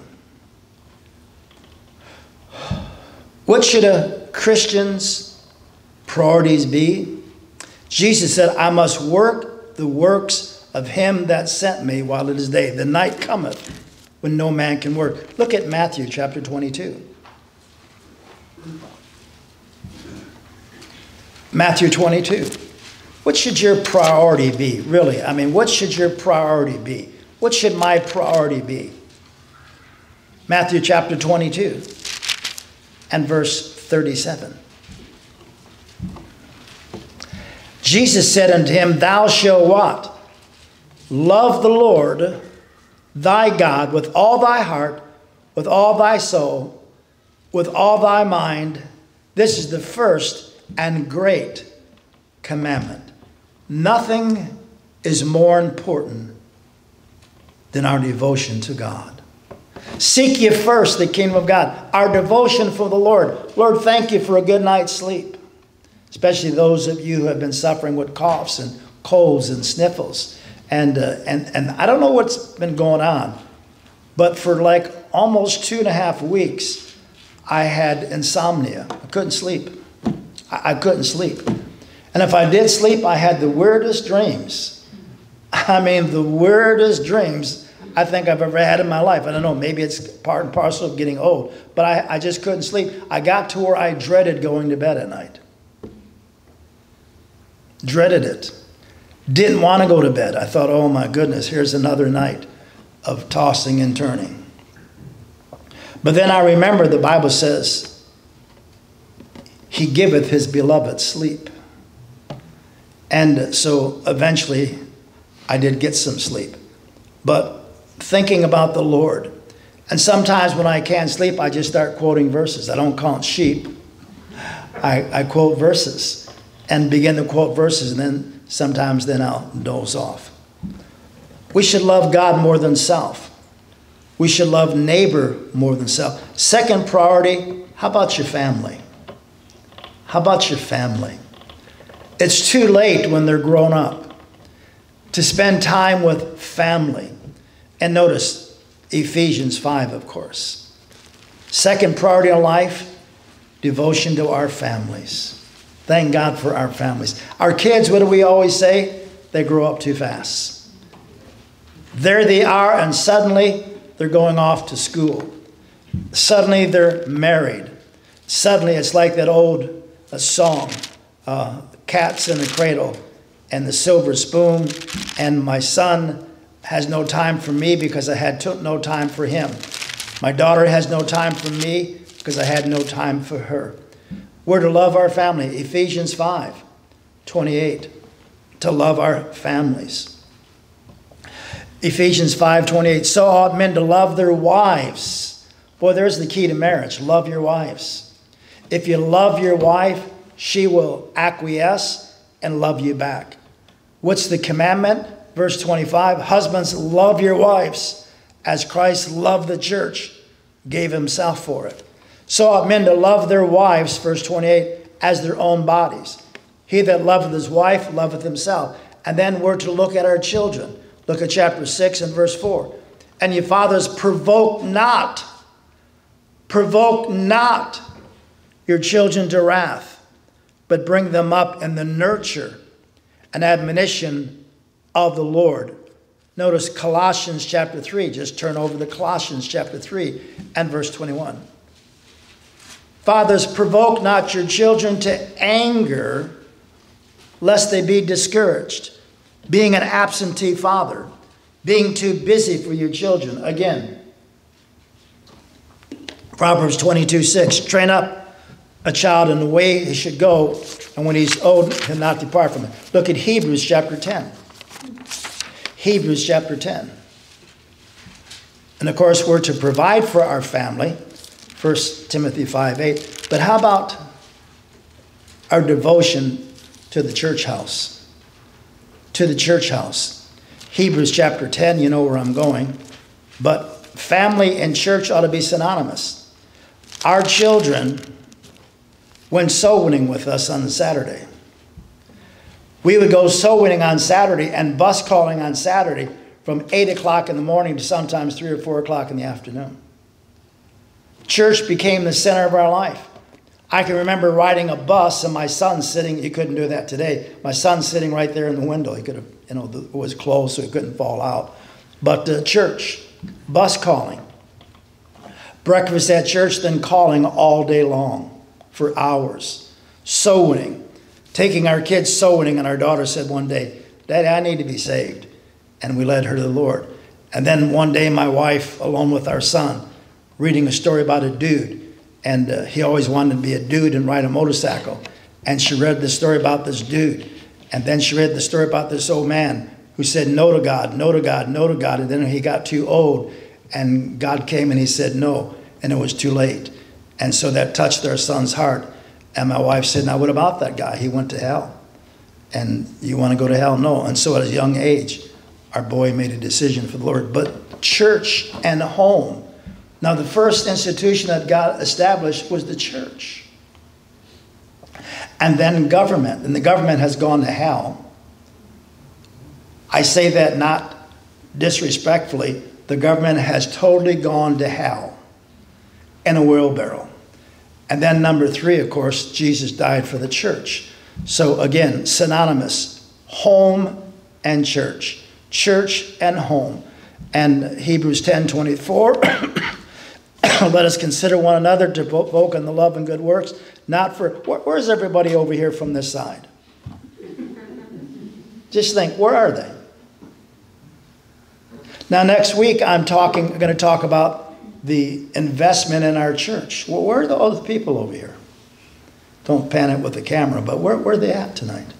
What should a Christian's priorities be? Jesus said, I must work the works of him that sent me while it is day. The night cometh when no man can work. Look at Matthew chapter 22. Matthew 22. What should your priority be, really? I mean, what should your priority be? What should my priority be? Matthew chapter 22 and verse 37. Jesus said unto him, Thou shalt what? Love the Lord thy God with all thy heart, with all thy soul, with all thy mind. This is the first and great commandment. Nothing is more important than our devotion to God. Seek ye first the kingdom of God, our devotion for the Lord. Lord, thank you for a good night's sleep, especially those of you who have been suffering with coughs and colds and sniffles. And, uh, and, and I don't know what's been going on, but for like almost two and a half weeks, I had insomnia. I couldn't sleep. I, I couldn't sleep. And if I did sleep, I had the weirdest dreams. I mean, the weirdest dreams I think I've ever had in my life. I don't know, maybe it's part and parcel of getting old, but I, I just couldn't sleep. I got to where I dreaded going to bed at night. Dreaded it. Didn't want to go to bed. I thought, oh my goodness, here's another night of tossing and turning. But then I remember the Bible says, He giveth His beloved sleep. And so eventually I did get some sleep. But thinking about the Lord. And sometimes when I can't sleep, I just start quoting verses. I don't count sheep. I, I quote verses and begin to quote verses, and then sometimes then I'll doze off. We should love God more than self. We should love neighbor more than self. Second priority, how about your family? How about your family? It's too late when they're grown up to spend time with family. And notice Ephesians 5, of course. Second priority in life devotion to our families. Thank God for our families. Our kids, what do we always say? They grow up too fast. There they are, and suddenly they're going off to school. Suddenly they're married. Suddenly it's like that old uh, song, uh, Cats in the Cradle and the Silver Spoon, and my son has no time for me because I had no time for him. My daughter has no time for me because I had no time for her. We're to love our family. Ephesians 5 28. To love our families. Ephesians 5 28. So ought men to love their wives. Boy, there's the key to marriage. Love your wives. If you love your wife, she will acquiesce and love you back. What's the commandment? Verse 25 Husbands, love your wives as Christ loved the church, gave himself for it. So ought men to love their wives, verse 28, as their own bodies. He that loveth his wife loveth himself. And then we're to look at our children. Look at chapter 6 and verse 4. And ye fathers, provoke not, provoke not your children to wrath, but bring them up in the nurture and admonition of the Lord. Notice Colossians chapter 3. Just turn over to Colossians chapter 3 and verse 21. Fathers, provoke not your children to anger, lest they be discouraged. Being an absentee father, being too busy for your children. Again, Proverbs 22 6. Train up a child in the way he should go, and when he's old, he'll not depart from it. Look at Hebrews chapter 10. Hebrews chapter 10. And of course, we're to provide for our family, 1 Timothy 5 8. But how about our devotion to the church house? To the church house. Hebrews chapter 10, you know where I'm going. But family and church ought to be synonymous. Our children went soul winning with us on Saturday. We would go soul winning on Saturday and bus calling on Saturday from 8 o'clock in the morning to sometimes 3 or 4 o'clock in the afternoon. Church became the center of our life. I can remember riding a bus and my son sitting, he couldn't do that today. My son sitting right there in the window. He could have, you know, it was closed so he couldn't fall out. But uh, church, bus calling, breakfast at church, then calling all day long for hours, sewing, taking our kids sewing. And our daughter said one day, Daddy, I need to be saved and we led her to the Lord. And then one day, my wife, along with our son, reading a story about a dude, and uh, he always wanted to be a dude and ride a motorcycle. And she read the story about this dude, and then she read the story about this old man who said no to God, no to God, no to God. And then he got too old, and God came and he said no, and it was too late. And so that touched our son's heart. And my wife said, Now, what about that guy? He went to hell. And you want to go to hell? No. And so at a young age, our boy made a decision for the Lord. But church and home. Now, the first institution that God established was the church. And then government. And the government has gone to hell. I say that not disrespectfully. The government has totally gone to hell in a wheelbarrow. And then, number three, of course, Jesus died for the church. So, again, synonymous home and church church and home. And Hebrews 10 24, let us consider one another to provoke in the love and good works, not for, where, where's everybody over here from this side? Just think, where are they? Now, next week, I'm talking, going to talk about the investment in our church. Well, where are the other people over here? Don't pan it with the camera, but where, where are they at tonight?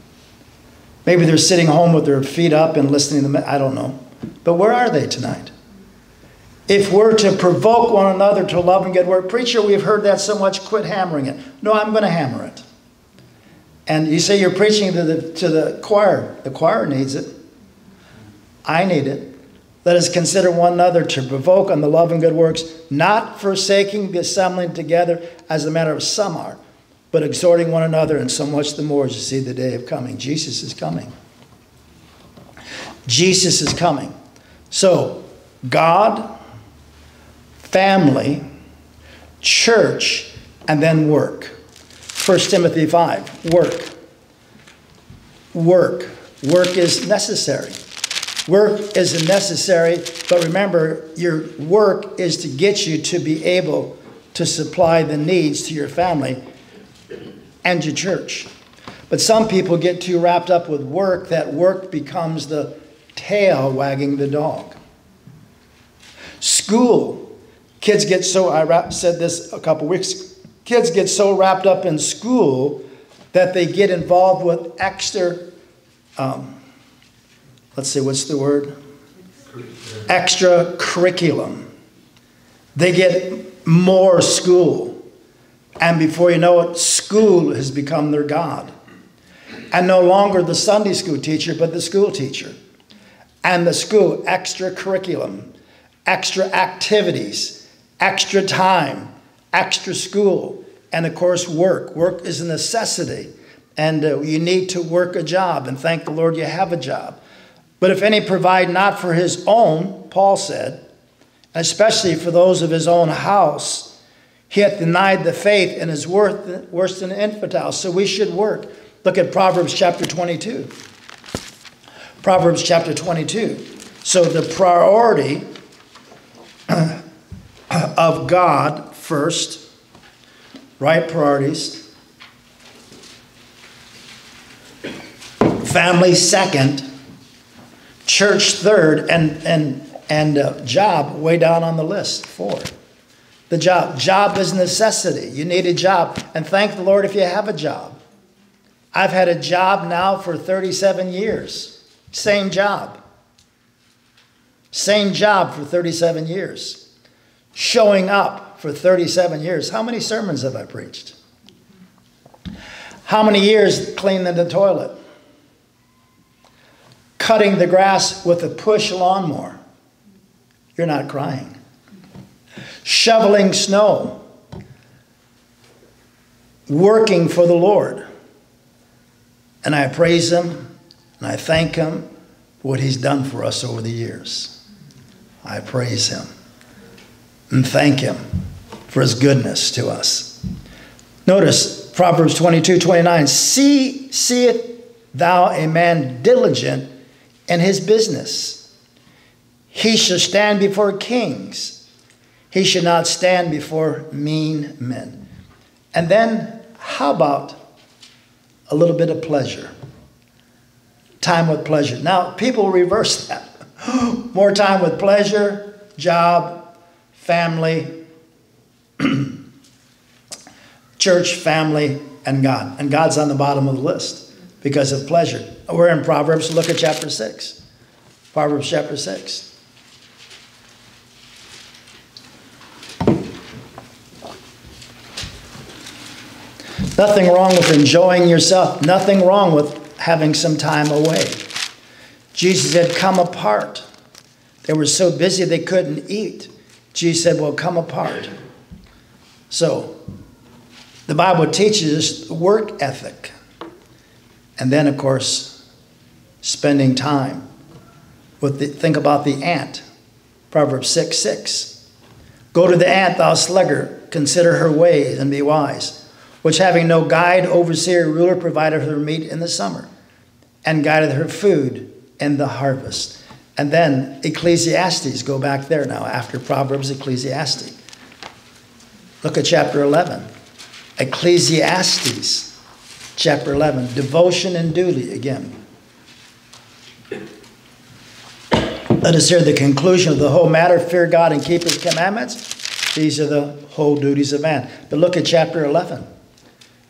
Maybe they're sitting home with their feet up and listening to, I don't know. But where are they tonight? If we're to provoke one another to love and good work, preacher, we've heard that so much, quit hammering it. No, I'm going to hammer it. And you say you're preaching to the, to the choir. The choir needs it. I need it. Let us consider one another to provoke on the love and good works, not forsaking the assembling together as a matter of some are, but exhorting one another, and so much the more as you see the day of coming. Jesus is coming. Jesus is coming. So, God, family, church, and then work. 1 Timothy 5 work. Work. Work is necessary. Work is necessary, but remember, your work is to get you to be able to supply the needs to your family and your church. But some people get too wrapped up with work that work becomes the tail wagging the dog. School. Kids get so, I said this a couple weeks, kids get so wrapped up in school that they get involved with extra, um, let's see, what's the word? Extra curriculum. They get more school. And before you know it, school has become their God. And no longer the Sunday school teacher, but the school teacher. And the school, extra curriculum, extra activities, extra time, extra school, and of course, work. Work is a necessity. And uh, you need to work a job, and thank the Lord you have a job. But if any provide not for his own, Paul said, especially for those of his own house, he hath denied the faith and is worth, worse than an infidel. So we should work. Look at Proverbs chapter 22. Proverbs chapter 22. So the priority of God first, right priorities. Family second, church third, and, and, and uh, job way down on the list, four. The job. Job is necessity. You need a job. And thank the Lord if you have a job. I've had a job now for 37 years. Same job. Same job for 37 years. Showing up for 37 years. How many sermons have I preached? How many years cleaning the toilet? Cutting the grass with a push lawnmower. You're not crying. Shoveling snow. Working for the Lord. And I praise Him and I thank Him for what He's done for us over the years. I praise Him and thank Him for His goodness to us. Notice Proverbs 22 29. See, see it thou a man diligent in his business. He shall stand before kings. He should not stand before mean men. And then, how about a little bit of pleasure? Time with pleasure. Now, people reverse that. More time with pleasure, job, family, church, family, and God. And God's on the bottom of the list because of pleasure. We're in Proverbs. Look at chapter 6. Proverbs chapter 6. Nothing wrong with enjoying yourself. Nothing wrong with having some time away. Jesus had come apart. They were so busy they couldn't eat. Jesus said, Well, come apart. So, the Bible teaches work ethic. And then, of course, spending time with the, think about the ant. Proverbs 6 6. Go to the ant, thou sluggard, consider her ways and be wise, which having no guide, overseer, ruler, provided her meat in the summer, and guided her food in the harvest. And then Ecclesiastes, go back there now, after Proverbs, Ecclesiastes. Look at chapter 11. Ecclesiastes, chapter 11. Devotion and duty again. Let us hear the conclusion of the whole matter fear God and keep his commandments. These are the whole duties of man. But look at chapter 11.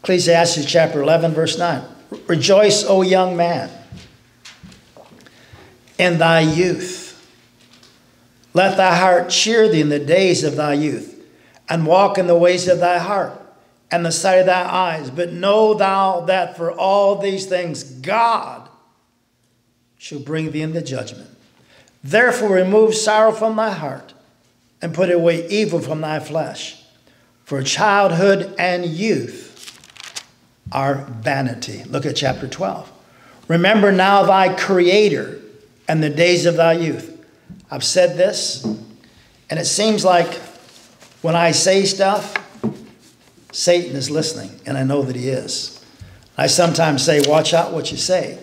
Ecclesiastes chapter 11, verse 9. Rejoice, O young man, in thy youth. Let thy heart cheer thee in the days of thy youth, and walk in the ways of thy heart, and the sight of thy eyes. But know thou that for all these things God shall bring thee into judgment. Therefore, remove sorrow from thy heart, and put away evil from thy flesh. For childhood and youth are vanity. Look at chapter 12. Remember now thy Creator and the days of thy youth. I've said this, and it seems like when I say stuff, Satan is listening, and I know that he is. I sometimes say, Watch out what you say.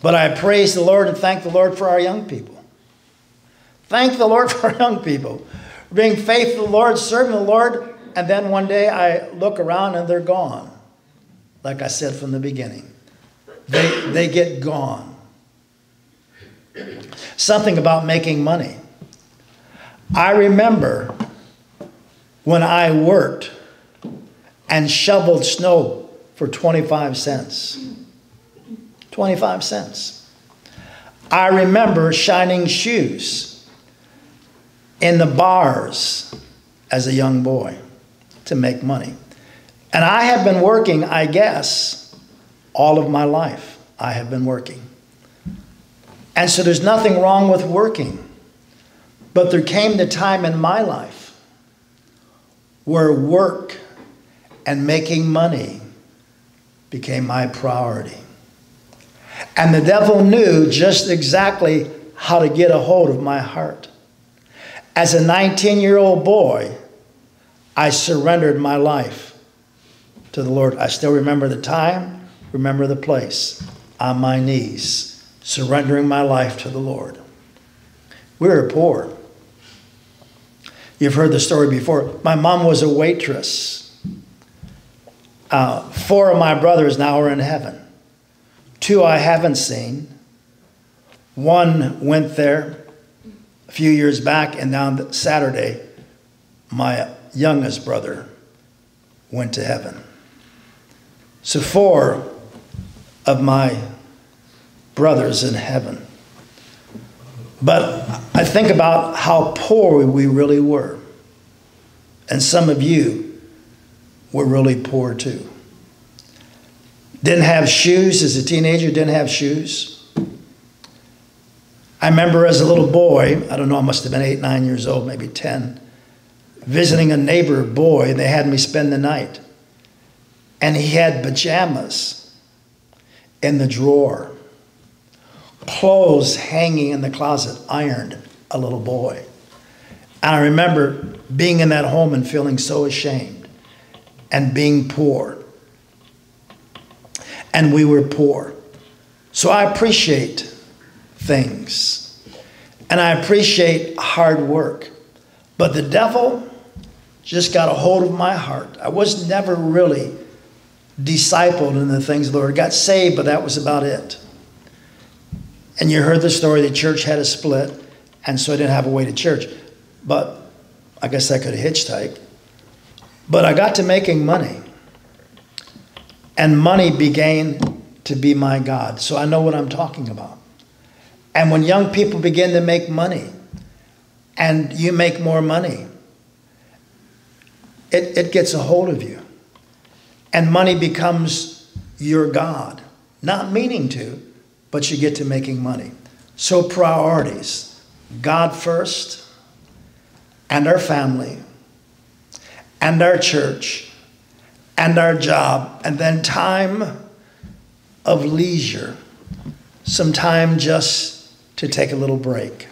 But I praise the Lord and thank the Lord for our young people. Thank the Lord for our young people. Being faithful to the Lord, serving the Lord, and then one day I look around and they're gone. Like I said from the beginning, they, they get gone. Something about making money. I remember when I worked and shoveled snow for 25 cents. 25 cents. I remember shining shoes in the bars as a young boy to make money. And I have been working, I guess, all of my life. I have been working. And so there's nothing wrong with working. But there came the time in my life where work and making money became my priority. And the devil knew just exactly how to get a hold of my heart. As a 19 year old boy, I surrendered my life to the Lord. I still remember the time, remember the place, on my knees, surrendering my life to the Lord. We were poor. You've heard the story before. My mom was a waitress. Uh, four of my brothers now are in heaven. Two I haven't seen. One went there a few years back, and now on Saturday, my youngest brother went to heaven. So, four of my brothers in heaven. But I think about how poor we really were. And some of you were really poor too. Didn't have shoes as a teenager, didn't have shoes. I remember as a little boy, I don't know, I must have been eight, nine years old, maybe 10, visiting a neighbor boy. And they had me spend the night. And he had pajamas in the drawer, clothes hanging in the closet, ironed, a little boy. And I remember being in that home and feeling so ashamed and being poor and we were poor. So I appreciate things and I appreciate hard work. But the devil just got a hold of my heart. I was never really discipled in the things of the Lord. Got saved, but that was about it. And you heard the story the church had a split, and so I didn't have a way to church. But I guess I could have hitchhiked. But I got to making money and money began to be my God. So I know what I'm talking about. And when young people begin to make money and you make more money, it, it gets a hold of you. And money becomes your God. Not meaning to, but you get to making money. So, priorities God first, and our family, and our church, and our job, and then time of leisure, some time just to take a little break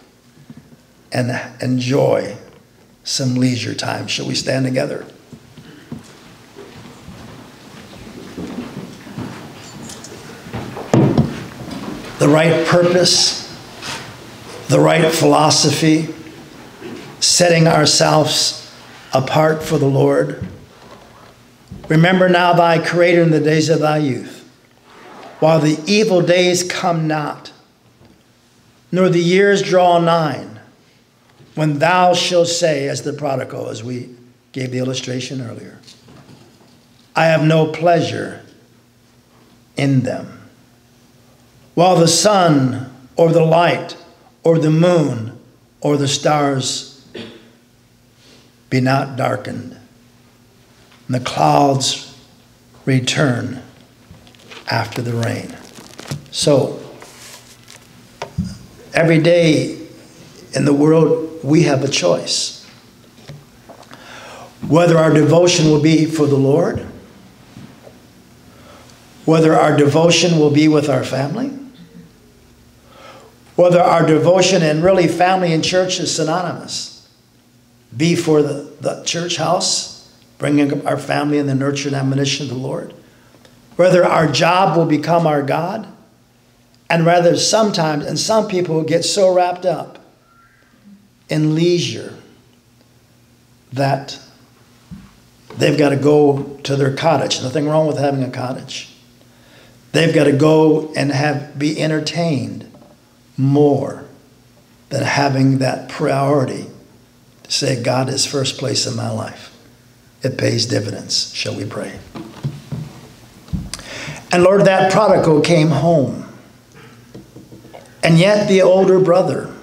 and enjoy some leisure time. Shall we stand together? The right purpose, the right philosophy, setting ourselves apart for the Lord Remember now thy Creator in the days of thy youth, while the evil days come not, nor the years draw nigh, when thou shalt say, as the prodigal, as we gave the illustration earlier, I have no pleasure in them. While the sun or the light or the moon or the stars be not darkened and the clouds return after the rain. So, every day in the world, we have a choice. Whether our devotion will be for the Lord, whether our devotion will be with our family, whether our devotion and really family and church is synonymous, be for the, the church house bringing up our family in the nurture and admonition of the Lord. Whether our job will become our God, and rather sometimes, and some people get so wrapped up in leisure that they've got to go to their cottage. Nothing wrong with having a cottage. They've got to go and have be entertained more than having that priority to say God is first place in my life it pays dividends. Shall we pray? And Lord, that prodigal came home. And yet the older brother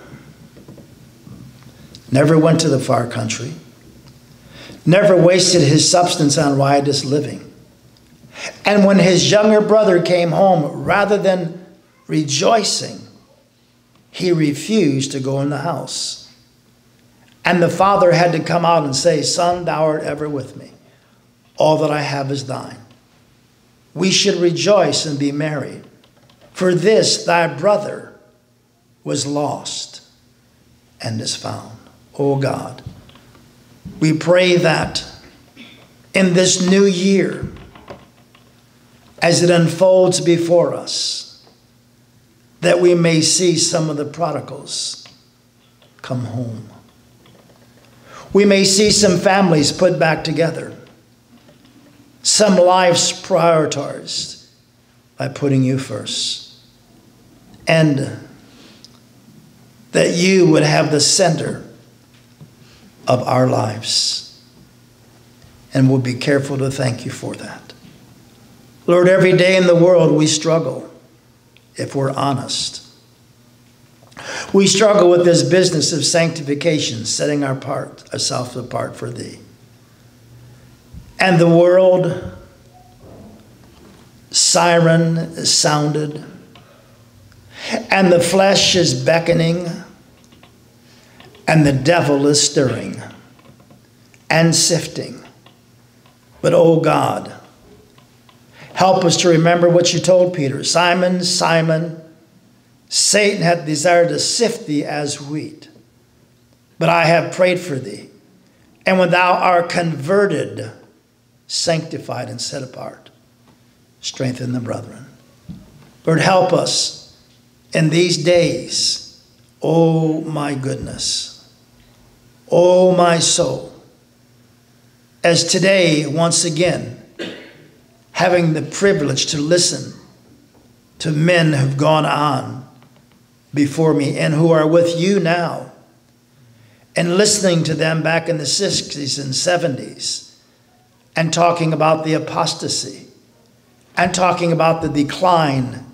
never went to the far country, never wasted his substance on riotous living. And when his younger brother came home, rather than rejoicing, he refused to go in the house. And the father had to come out and say, Son, thou art ever with me. All that I have is thine. We should rejoice and be merry. For this thy brother was lost and is found. O oh God, we pray that in this new year, as it unfolds before us, that we may see some of the prodigals come home. We may see some families put back together, some lives prioritized by putting you first, and that you would have the center of our lives. And we'll be careful to thank you for that. Lord, every day in the world we struggle if we're honest. We struggle with this business of sanctification, setting our part, ourselves apart for thee. And the world siren is sounded, and the flesh is beckoning, and the devil is stirring and sifting. But oh God, help us to remember what you told Peter Simon, Simon, Satan hath desired to sift thee as wheat, but I have prayed for thee. And when thou art converted, sanctified, and set apart, strengthen the brethren. Lord, help us in these days. Oh, my goodness. Oh, my soul. As today, once again, having the privilege to listen to men who've gone on before me and who are with you now, and listening to them back in the 60s and 70s, and talking about the apostasy and talking about the decline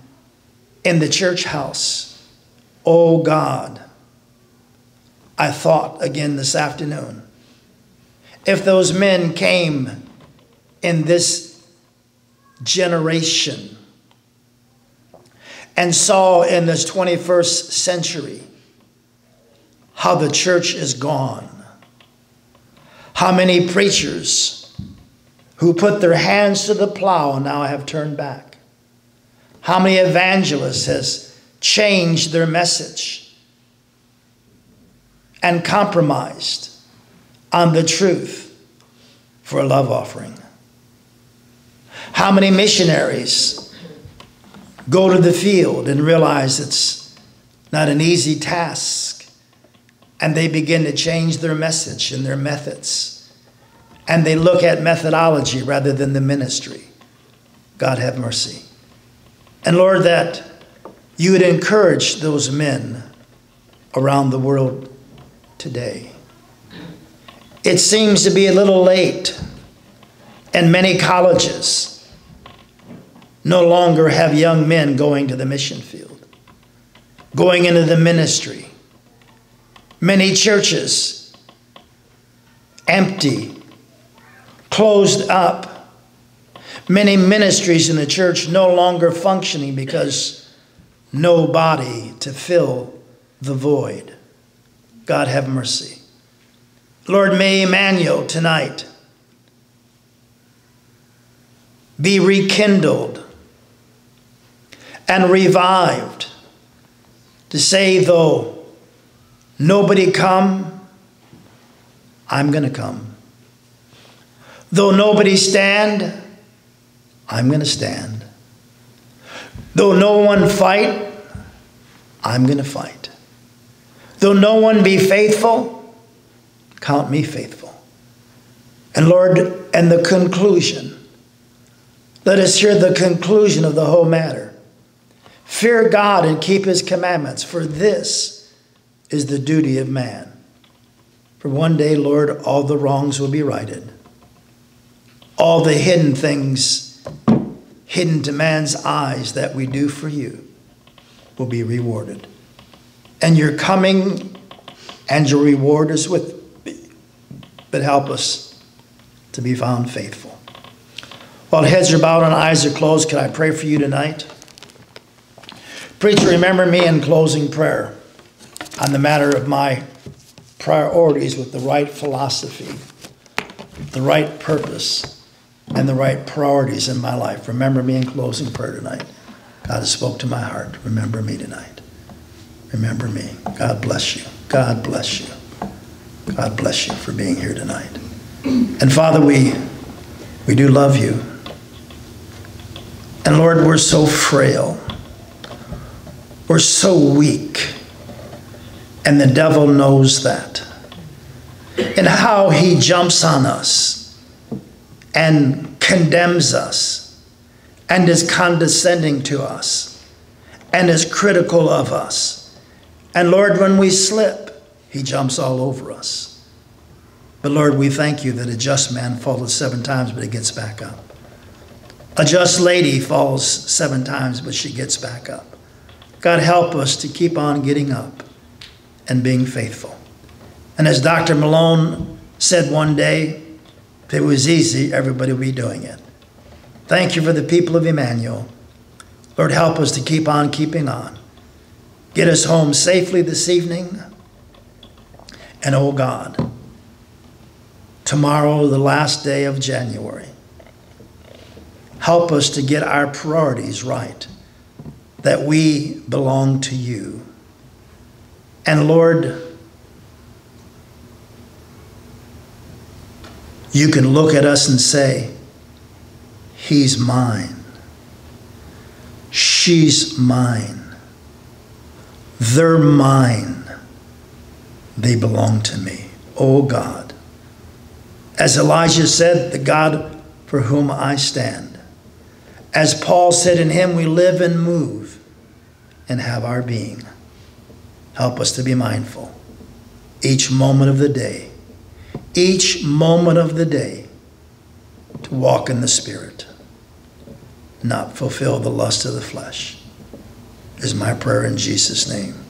in the church house. Oh God, I thought again this afternoon if those men came in this generation and saw in this 21st century how the church is gone, how many preachers who put their hands to the plow now have turned back? How many evangelists has changed their message and compromised on the truth for a love offering? How many missionaries go to the field and realize it's not an easy task and they begin to change their message and their methods? and they look at methodology rather than the ministry. God have mercy. And Lord, that you would encourage those men around the world today. It seems to be a little late, and many colleges no longer have young men going to the mission field, going into the ministry. Many churches empty closed up. Many ministries in the church no longer functioning because no body to fill the void. God have mercy. Lord, may Emmanuel tonight be rekindled and revived to say, though nobody come, I'm going to come. Though nobody stand, I'm going to stand. Though no one fight, I'm going to fight. Though no one be faithful, count me faithful. And Lord, and the conclusion, let us hear the conclusion of the whole matter. Fear God and keep his commandments, for this is the duty of man. For one day, Lord, all the wrongs will be righted all the hidden things hidden to man's eyes that we do for you will be rewarded. And your coming and your reward is with me. But help us to be found faithful. While heads are bowed and eyes are closed, can I pray for you tonight? Preacher, remember me in closing prayer on the matter of my priorities with the right philosophy, the right purpose and the right priorities in my life. Remember me in closing prayer tonight. God has spoke to my heart. Remember me tonight. Remember me. God bless you. God bless you. God bless you for being here tonight. And Father, we we do love you. And Lord, we're so frail. We're so weak. And the devil knows that. And how he jumps on us and condemns us and is condescending to us and is critical of us. And Lord, when we slip, he jumps all over us. But Lord, we thank you that a just man falls seven times, but he gets back up. A just lady falls seven times, but she gets back up. God, help us to keep on getting up and being faithful. And as Dr. Malone said one day, if it was easy, everybody would be doing it. Thank you for the people of Emmanuel. Lord, help us to keep on keeping on. Get us home safely this evening. And oh God, tomorrow, the last day of January, help us to get our priorities right, that we belong to you. And Lord, you can look at us and say, He's mine. She's mine. They're mine. They belong to me. Oh God. As Elijah said, the God for whom I stand. As Paul said, in him we live and move and have our being. Help us to be mindful each moment of the day, each moment of the day, to walk in the Spirit, not fulfill the lust of the flesh, is my prayer in Jesus' name.